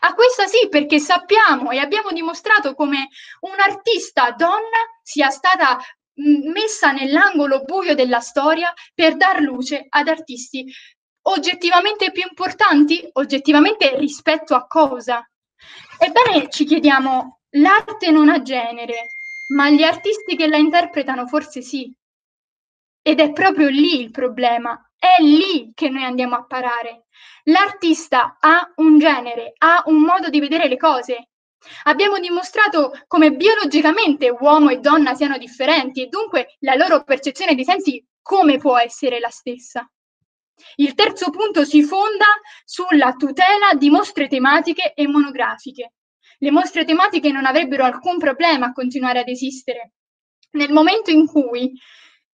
A questa sì, perché sappiamo e abbiamo dimostrato come un'artista donna sia stata messa nell'angolo buio della storia per dar luce ad artisti oggettivamente più importanti, oggettivamente rispetto a cosa? Ebbene, ci chiediamo, l'arte non ha genere, ma gli artisti che la interpretano forse sì. Ed è proprio lì il problema, è lì che noi andiamo a parare. L'artista ha un genere, ha un modo di vedere le cose. Abbiamo dimostrato come biologicamente uomo e donna siano differenti e dunque la loro percezione dei sensi come può essere la stessa. Il terzo punto si fonda sulla tutela di mostre tematiche e monografiche. Le mostre tematiche non avrebbero alcun problema a continuare ad esistere. Nel momento in cui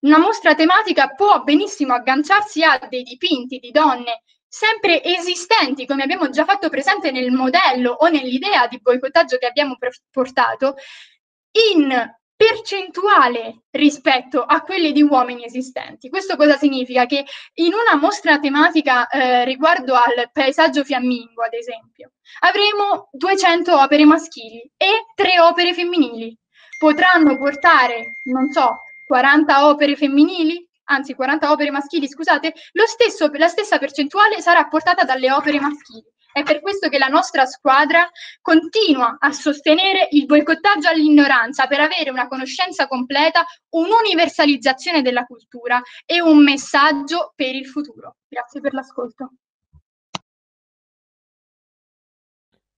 una mostra tematica può benissimo agganciarsi a dei dipinti di donne sempre esistenti, come abbiamo già fatto presente nel modello o nell'idea di boicottaggio che abbiamo portato, in percentuale rispetto a quelle di uomini esistenti. Questo cosa significa? Che in una mostra tematica eh, riguardo al paesaggio fiammingo, ad esempio, avremo 200 opere maschili e 3 opere femminili. Potranno portare, non so, 40 opere femminili? Anzi, 40 opere maschili, scusate, stesso, la stessa percentuale sarà portata dalle opere maschili. È per questo che la nostra squadra continua a sostenere il boicottaggio all'ignoranza per avere una conoscenza completa, un'universalizzazione della cultura e un messaggio per il futuro. Grazie per l'ascolto.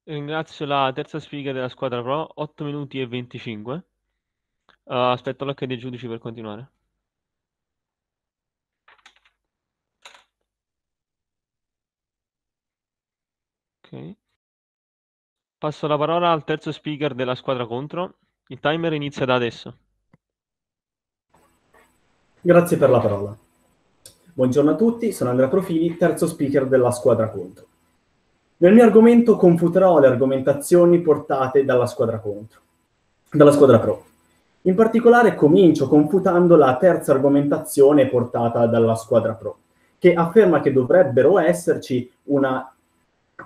Ringrazio la terza speaker della squadra Pro, 8 minuti e 25. Uh, aspetto l'occhio dei giudici per continuare. Passo la parola al terzo speaker della squadra contro. Il timer inizia da adesso. Grazie per la parola. Buongiorno a tutti, sono Andrea Profili, terzo speaker della squadra contro. Nel mio argomento confuterò le argomentazioni portate dalla squadra contro, dalla squadra pro. In particolare comincio confutando la terza argomentazione portata dalla squadra pro, che afferma che dovrebbero esserci una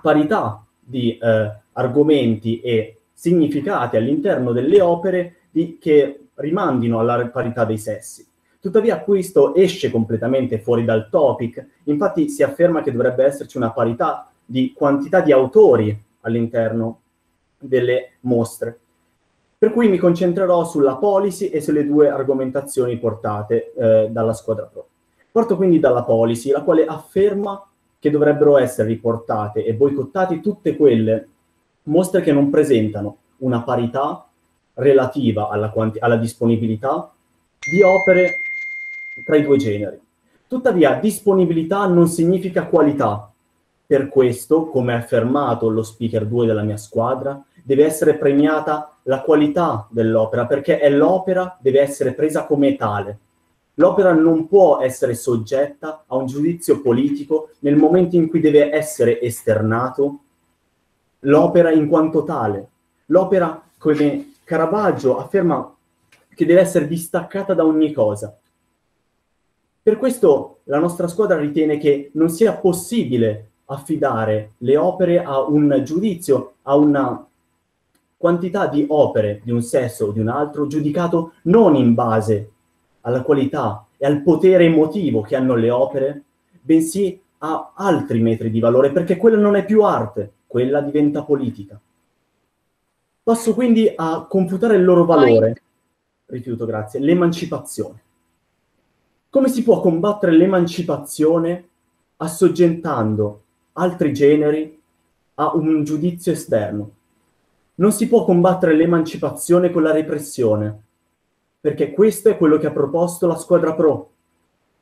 parità di eh, argomenti e significati all'interno delle opere di, che rimandino alla parità dei sessi. Tuttavia questo esce completamente fuori dal topic, infatti si afferma che dovrebbe esserci una parità di quantità di autori all'interno delle mostre. Per cui mi concentrerò sulla policy e sulle due argomentazioni portate eh, dalla squadra pro. Porto quindi dalla policy, la quale afferma che dovrebbero essere riportate e boicottate tutte quelle mostre che non presentano una parità relativa alla, quanti- alla disponibilità di opere tra i due generi. Tuttavia, disponibilità non significa qualità. Per questo, come ha affermato lo speaker 2 della mia squadra, deve essere premiata la qualità dell'opera, perché è l'opera deve essere presa come tale. L'opera non può essere soggetta a un giudizio politico nel momento in cui deve essere esternato l'opera in quanto tale. L'opera, come Caravaggio afferma, che deve essere distaccata da ogni cosa. Per questo la nostra squadra ritiene che non sia possibile affidare le opere a un giudizio, a una quantità di opere di un sesso o di un altro, giudicato non in base alla qualità e al potere emotivo che hanno le opere, bensì a altri metri di valore, perché quella non è più arte, quella diventa politica. Passo quindi a confutare il loro valore. Rifiuto, grazie. L'emancipazione. Come si può combattere l'emancipazione assoggettando altri generi a un giudizio esterno? Non si può combattere l'emancipazione con la repressione, perché questo è quello che ha proposto la squadra pro.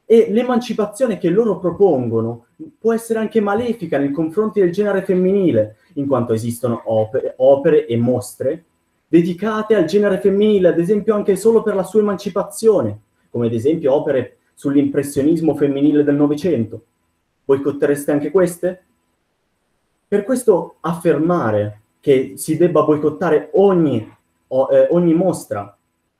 E l'emancipazione che loro propongono può essere anche malefica nei confronti del genere femminile, in quanto esistono opere, opere e mostre dedicate al genere femminile, ad esempio anche solo per la sua emancipazione, come ad esempio opere sull'impressionismo femminile del Novecento. Boicottereste anche queste? Per questo affermare che si debba boicottare ogni, eh, ogni mostra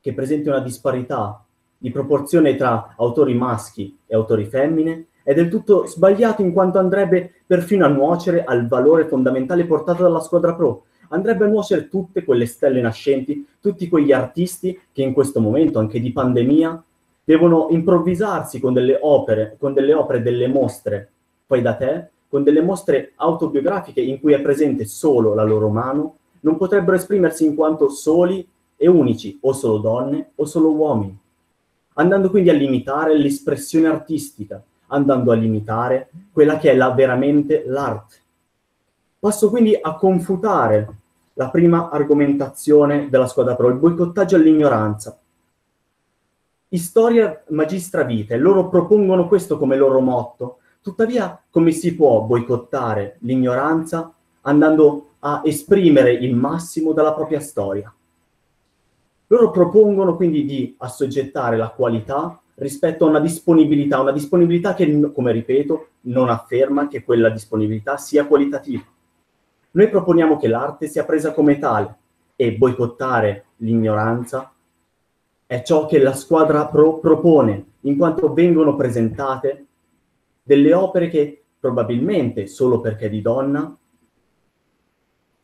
che presenti una disparità di proporzione tra autori maschi e autori femmine è del tutto sbagliato in quanto andrebbe perfino a nuocere al valore fondamentale portato dalla squadra pro. Andrebbe a nuocere tutte quelle stelle nascenti, tutti quegli artisti che in questo momento, anche di pandemia, devono improvvisarsi con delle opere, con delle opere, delle mostre, poi da te, con delle mostre autobiografiche in cui è presente solo la loro mano, non potrebbero esprimersi in quanto soli e unici, o solo donne o solo uomini, andando quindi a limitare l'espressione artistica, andando a limitare quella che è la, veramente l'arte. Passo quindi a confutare la prima argomentazione della squadra pro, il boicottaggio all'ignoranza. Storia magistra vita, e loro propongono questo come loro motto, Tuttavia, come si può boicottare l'ignoranza andando a esprimere il massimo dalla propria storia? Loro propongono quindi di assoggettare la qualità rispetto a una disponibilità, una disponibilità che, come ripeto, non afferma che quella disponibilità sia qualitativa. Noi proponiamo che l'arte sia presa come tale e boicottare l'ignoranza è ciò che la squadra pro propone, in quanto vengono presentate delle opere che probabilmente, solo perché di donna,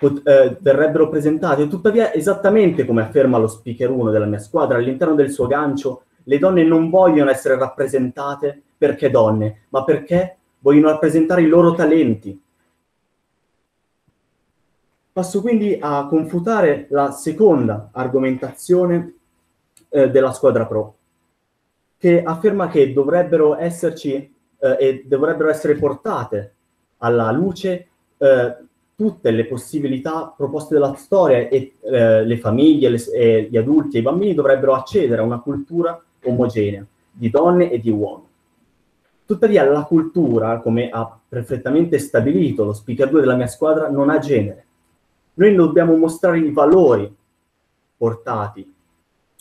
pot- eh, verrebbero presentate. Tuttavia, esattamente come afferma lo speaker 1 della mia squadra, all'interno del suo gancio, le donne non vogliono essere rappresentate perché donne, ma perché vogliono rappresentare i loro talenti. Passo quindi a confutare la seconda argomentazione eh, della squadra pro, che afferma che dovrebbero esserci eh, e dovrebbero essere portate alla luce eh, tutte le possibilità proposte dalla storia e eh, le famiglie, le, e gli adulti e i bambini dovrebbero accedere a una cultura omogenea di donne e di uomini. Tuttavia la cultura, come ha perfettamente stabilito lo speaker 2 della mia squadra, non ha genere. Noi dobbiamo mostrare i valori portati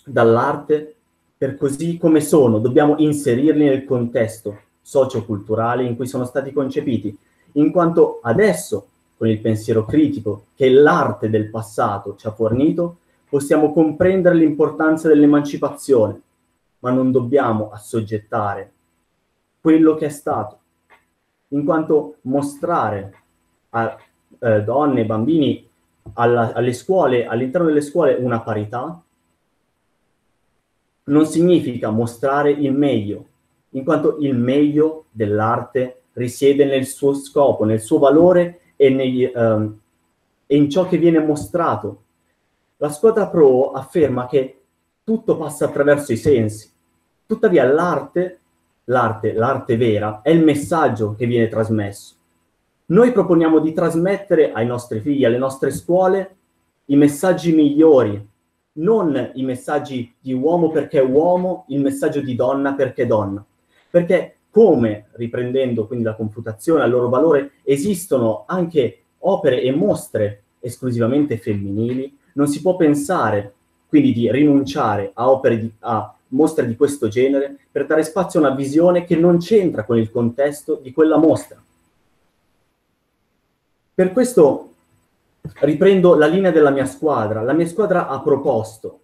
dall'arte per così come sono, dobbiamo inserirli nel contesto socioculturali in cui sono stati concepiti, in quanto adesso, con il pensiero critico che l'arte del passato ci ha fornito, possiamo comprendere l'importanza dell'emancipazione, ma non dobbiamo assoggettare quello che è stato, in quanto mostrare a eh, donne e bambini alla, alle scuole, all'interno delle scuole una parità, non significa mostrare il meglio, in quanto il meglio dell'arte risiede nel suo scopo, nel suo valore e, negli, ehm, e in ciò che viene mostrato. La squadra pro afferma che tutto passa attraverso i sensi, tuttavia l'arte, l'arte, l'arte vera, è il messaggio che viene trasmesso. Noi proponiamo di trasmettere ai nostri figli, alle nostre scuole, i messaggi migliori, non i messaggi di uomo perché uomo, il messaggio di donna perché donna. Perché come, riprendendo quindi la confutazione al loro valore, esistono anche opere e mostre esclusivamente femminili, non si può pensare quindi di rinunciare a di, a mostre di questo genere per dare spazio a una visione che non c'entra con il contesto di quella mostra. Per questo riprendo la linea della mia squadra. La mia squadra ha proposto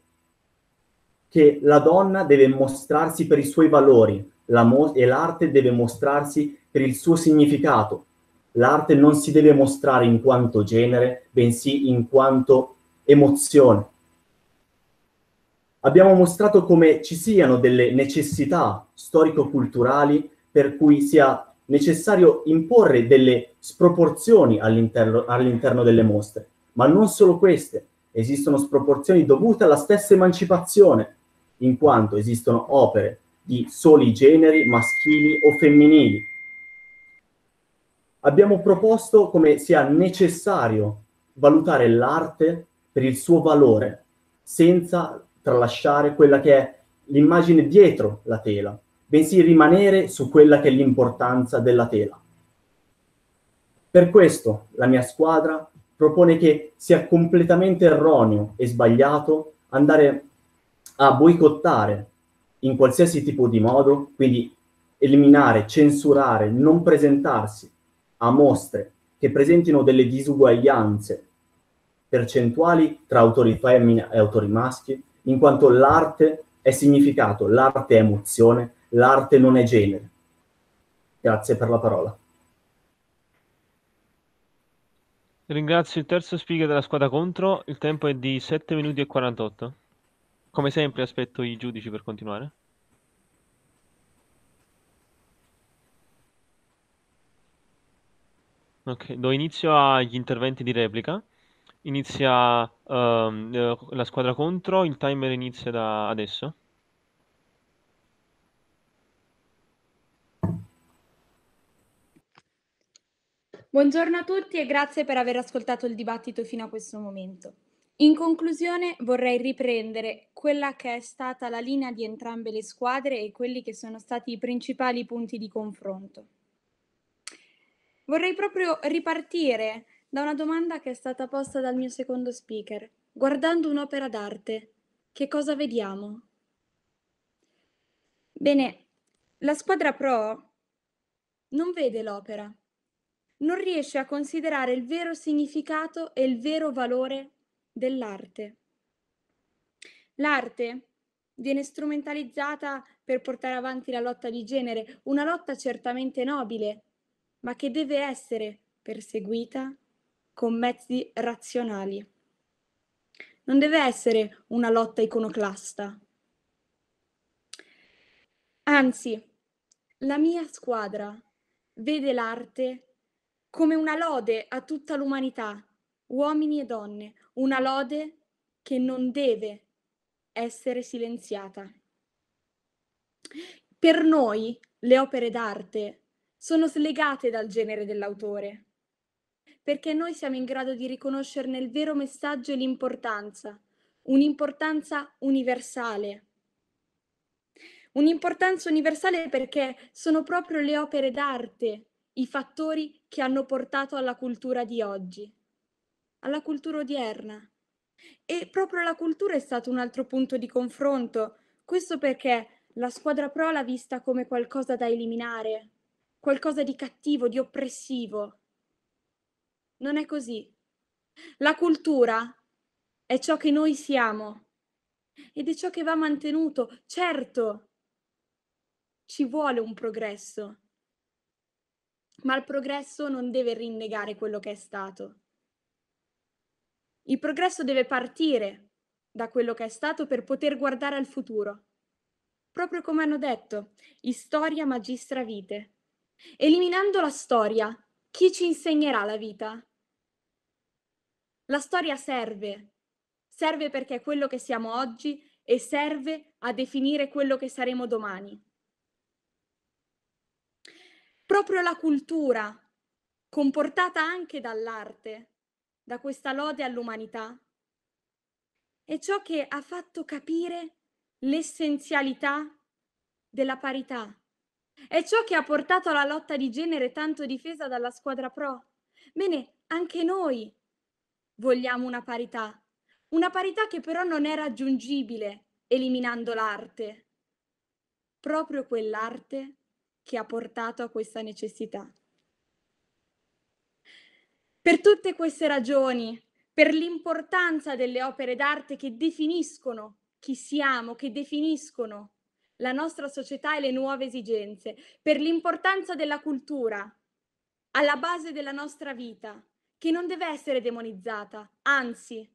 che la donna deve mostrarsi per i suoi valori la mo- e l'arte deve mostrarsi per il suo significato. L'arte non si deve mostrare in quanto genere, bensì in quanto emozione. Abbiamo mostrato come ci siano delle necessità storico-culturali per cui sia necessario imporre delle sproporzioni all'interno, all'interno delle mostre, ma non solo queste, esistono sproporzioni dovute alla stessa emancipazione, in quanto esistono opere di soli generi maschili o femminili. Abbiamo proposto come sia necessario valutare l'arte per il suo valore, senza tralasciare quella che è l'immagine dietro la tela, bensì rimanere su quella che è l'importanza della tela. Per questo la mia squadra propone che sia completamente erroneo e sbagliato andare a boicottare in qualsiasi tipo di modo, quindi eliminare, censurare, non presentarsi a mostre che presentino delle disuguaglianze percentuali tra autori femmine e autori maschi, in quanto l'arte è significato, l'arte è emozione, l'arte non è genere. Grazie per la parola. Ringrazio il terzo speaker della squadra contro, il tempo è di 7 minuti e 48. Come sempre aspetto i giudici per continuare. Ok, do inizio agli interventi di replica. Inizia um, la squadra contro, il timer inizia da adesso. Buongiorno a tutti e grazie per aver ascoltato il dibattito fino a questo momento. In conclusione vorrei riprendere quella che è stata la linea di entrambe le squadre e quelli che sono stati i principali punti di confronto. Vorrei proprio ripartire da una domanda che è stata posta dal mio secondo speaker. Guardando un'opera d'arte, che cosa vediamo? Bene, la squadra pro non vede l'opera, non riesce a considerare il vero significato e il vero valore dell'arte. L'arte viene strumentalizzata per portare avanti la lotta di genere, una lotta certamente nobile, ma che deve essere perseguita con mezzi razionali. Non deve essere una lotta iconoclasta. Anzi, la mia squadra vede l'arte come una lode a tutta l'umanità, uomini e donne, una lode che non deve essere silenziata. Per noi le opere d'arte sono slegate dal genere dell'autore perché noi siamo in grado di riconoscerne il vero messaggio e l'importanza, un'importanza universale. Un'importanza universale perché sono proprio le opere d'arte i fattori che hanno portato alla cultura di oggi, alla cultura odierna. E proprio la cultura è stato un altro punto di confronto, questo perché la squadra pro l'ha vista come qualcosa da eliminare, qualcosa di cattivo, di oppressivo. Non è così. La cultura è ciò che noi siamo ed è ciò che va mantenuto. Certo, ci vuole un progresso, ma il progresso non deve rinnegare quello che è stato. Il progresso deve partire da quello che è stato per poter guardare al futuro. Proprio come hanno detto, storia magistra vite. Eliminando la storia, chi ci insegnerà la vita? La storia serve, serve perché è quello che siamo oggi e serve a definire quello che saremo domani. Proprio la cultura, comportata anche dall'arte, da questa lode all'umanità, è ciò che ha fatto capire l'essenzialità della parità. È ciò che ha portato alla lotta di genere tanto difesa dalla squadra pro. Bene, anche noi vogliamo una parità, una parità che però non è raggiungibile eliminando l'arte, proprio quell'arte che ha portato a questa necessità. Per tutte queste ragioni, per l'importanza delle opere d'arte che definiscono chi siamo, che definiscono la nostra società e le nuove esigenze, per l'importanza della cultura alla base della nostra vita, che non deve essere demonizzata, anzi,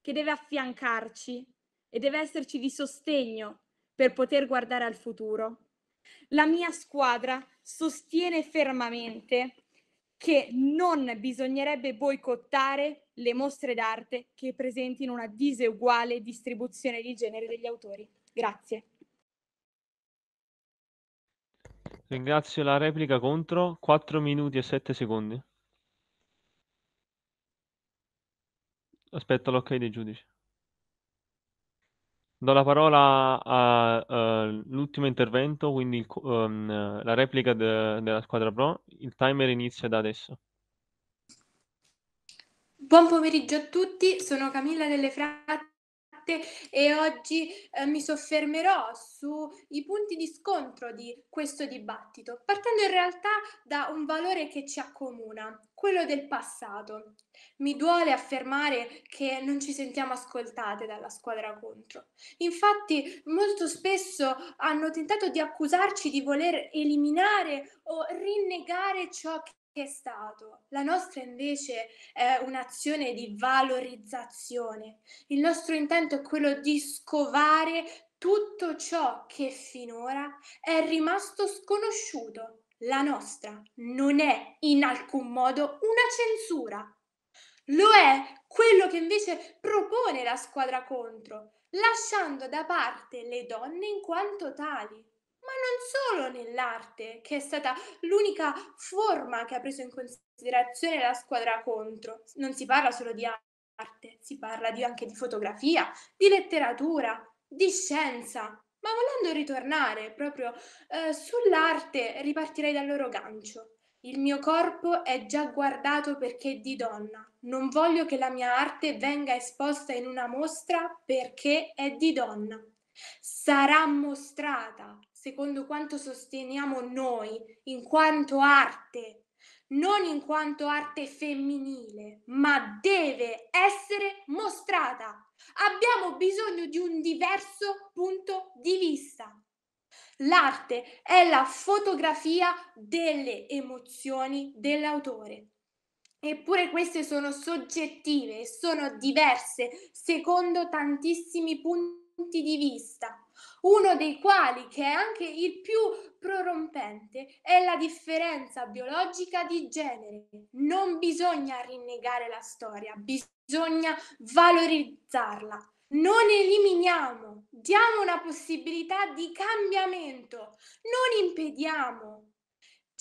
che deve affiancarci e deve esserci di sostegno per poter guardare al futuro. La mia squadra sostiene fermamente che non bisognerebbe boicottare le mostre d'arte che presentino una diseguale distribuzione di genere degli autori. Grazie. Ringrazio la replica contro 4 minuti e 7 secondi. Aspetta l'ok dei giudici. Do la parola all'ultimo intervento, quindi il, um, la replica de, della squadra pro. Il timer inizia da adesso. Buon pomeriggio a tutti, sono Camilla delle Fratte e oggi eh, mi soffermerò sui punti di scontro di questo dibattito, partendo in realtà da un valore che ci accomuna, quello del passato. Mi duole affermare che non ci sentiamo ascoltate dalla squadra contro. Infatti, molto spesso hanno tentato di accusarci di voler eliminare o rinnegare ciò che è stato. La nostra invece è un'azione di valorizzazione. Il nostro intento è quello di scovare tutto ciò che finora è rimasto sconosciuto. La nostra non è in alcun modo una censura. Lo è quello che invece propone la squadra contro, lasciando da parte le donne in quanto tali ma non solo nell'arte, che è stata l'unica forma che ha preso in considerazione la squadra contro. Non si parla solo di arte, si parla di, anche di fotografia, di letteratura, di scienza. Ma volendo ritornare proprio eh, sull'arte, ripartirei dal loro gancio. Il mio corpo è già guardato perché è di donna. Non voglio che la mia arte venga esposta in una mostra perché è di donna. Sarà mostrata secondo quanto sosteniamo noi, in quanto arte, non in quanto arte femminile, ma deve essere mostrata. Abbiamo bisogno di un diverso punto di vista. L'arte è la fotografia delle emozioni dell'autore. Eppure queste sono soggettive e sono diverse secondo tantissimi punti di vista uno dei quali, che è anche il più prorompente, è la differenza biologica di genere. Non bisogna rinnegare la storia, bisogna valorizzarla. Non eliminiamo, diamo una possibilità di cambiamento, non impediamo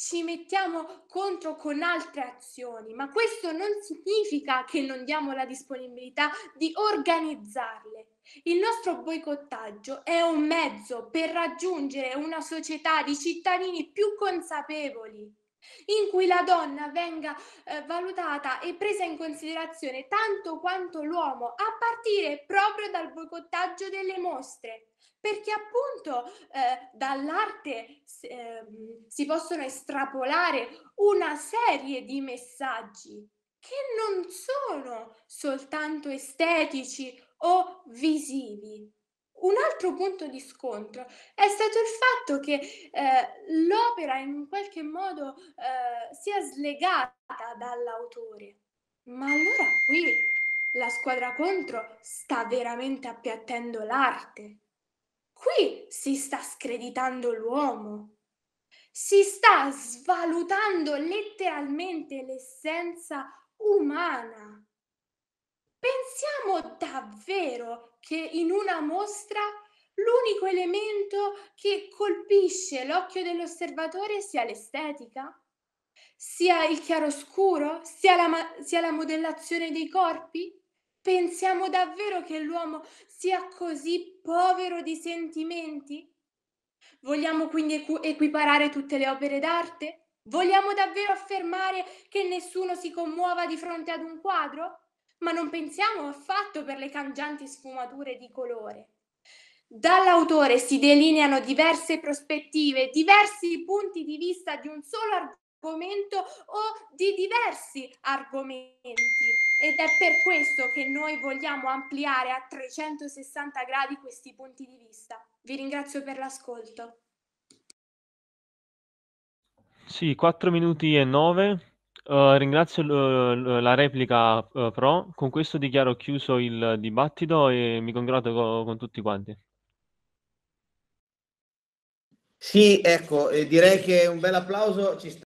ci mettiamo contro con altre azioni, ma questo non significa che non diamo la disponibilità di organizzarle. Il nostro boicottaggio è un mezzo per raggiungere una società di cittadini più consapevoli, in cui la donna venga eh, valutata e presa in considerazione tanto quanto l'uomo, a partire proprio dal boicottaggio delle mostre perché appunto eh, dall'arte eh, si possono estrapolare una serie di messaggi che non sono soltanto estetici o visivi. Un altro punto di scontro è stato il fatto che eh, l'opera in qualche modo eh, sia slegata dall'autore. Ma allora qui la squadra contro sta veramente appiattendo l'arte. Qui si sta screditando l'uomo. Si sta svalutando letteralmente l'essenza umana. Pensiamo davvero che in una mostra l'unico elemento che colpisce l'occhio dell'osservatore sia l'estetica? Sia il chiaroscuro? Sia la, sia la modellazione dei corpi? Pensiamo davvero che l'uomo sia così povero di sentimenti? Vogliamo quindi equ- equiparare tutte le opere d'arte? Vogliamo davvero affermare che nessuno si commuova di fronte ad un quadro? Ma non pensiamo affatto per le cangianti sfumature di colore. Dall'autore si delineano diverse prospettive, diversi punti di vista di un solo argomento o di diversi argomenti ed è per questo che noi vogliamo ampliare a 360 gradi questi punti di vista. Vi ringrazio per l'ascolto. Sì, 4 minuti e 9. Uh, ringrazio la replica uh, Pro. Con questo dichiaro chiuso il dibattito e mi congratulo con, con tutti quanti. Sì, ecco, eh, direi che un bel applauso ci sta.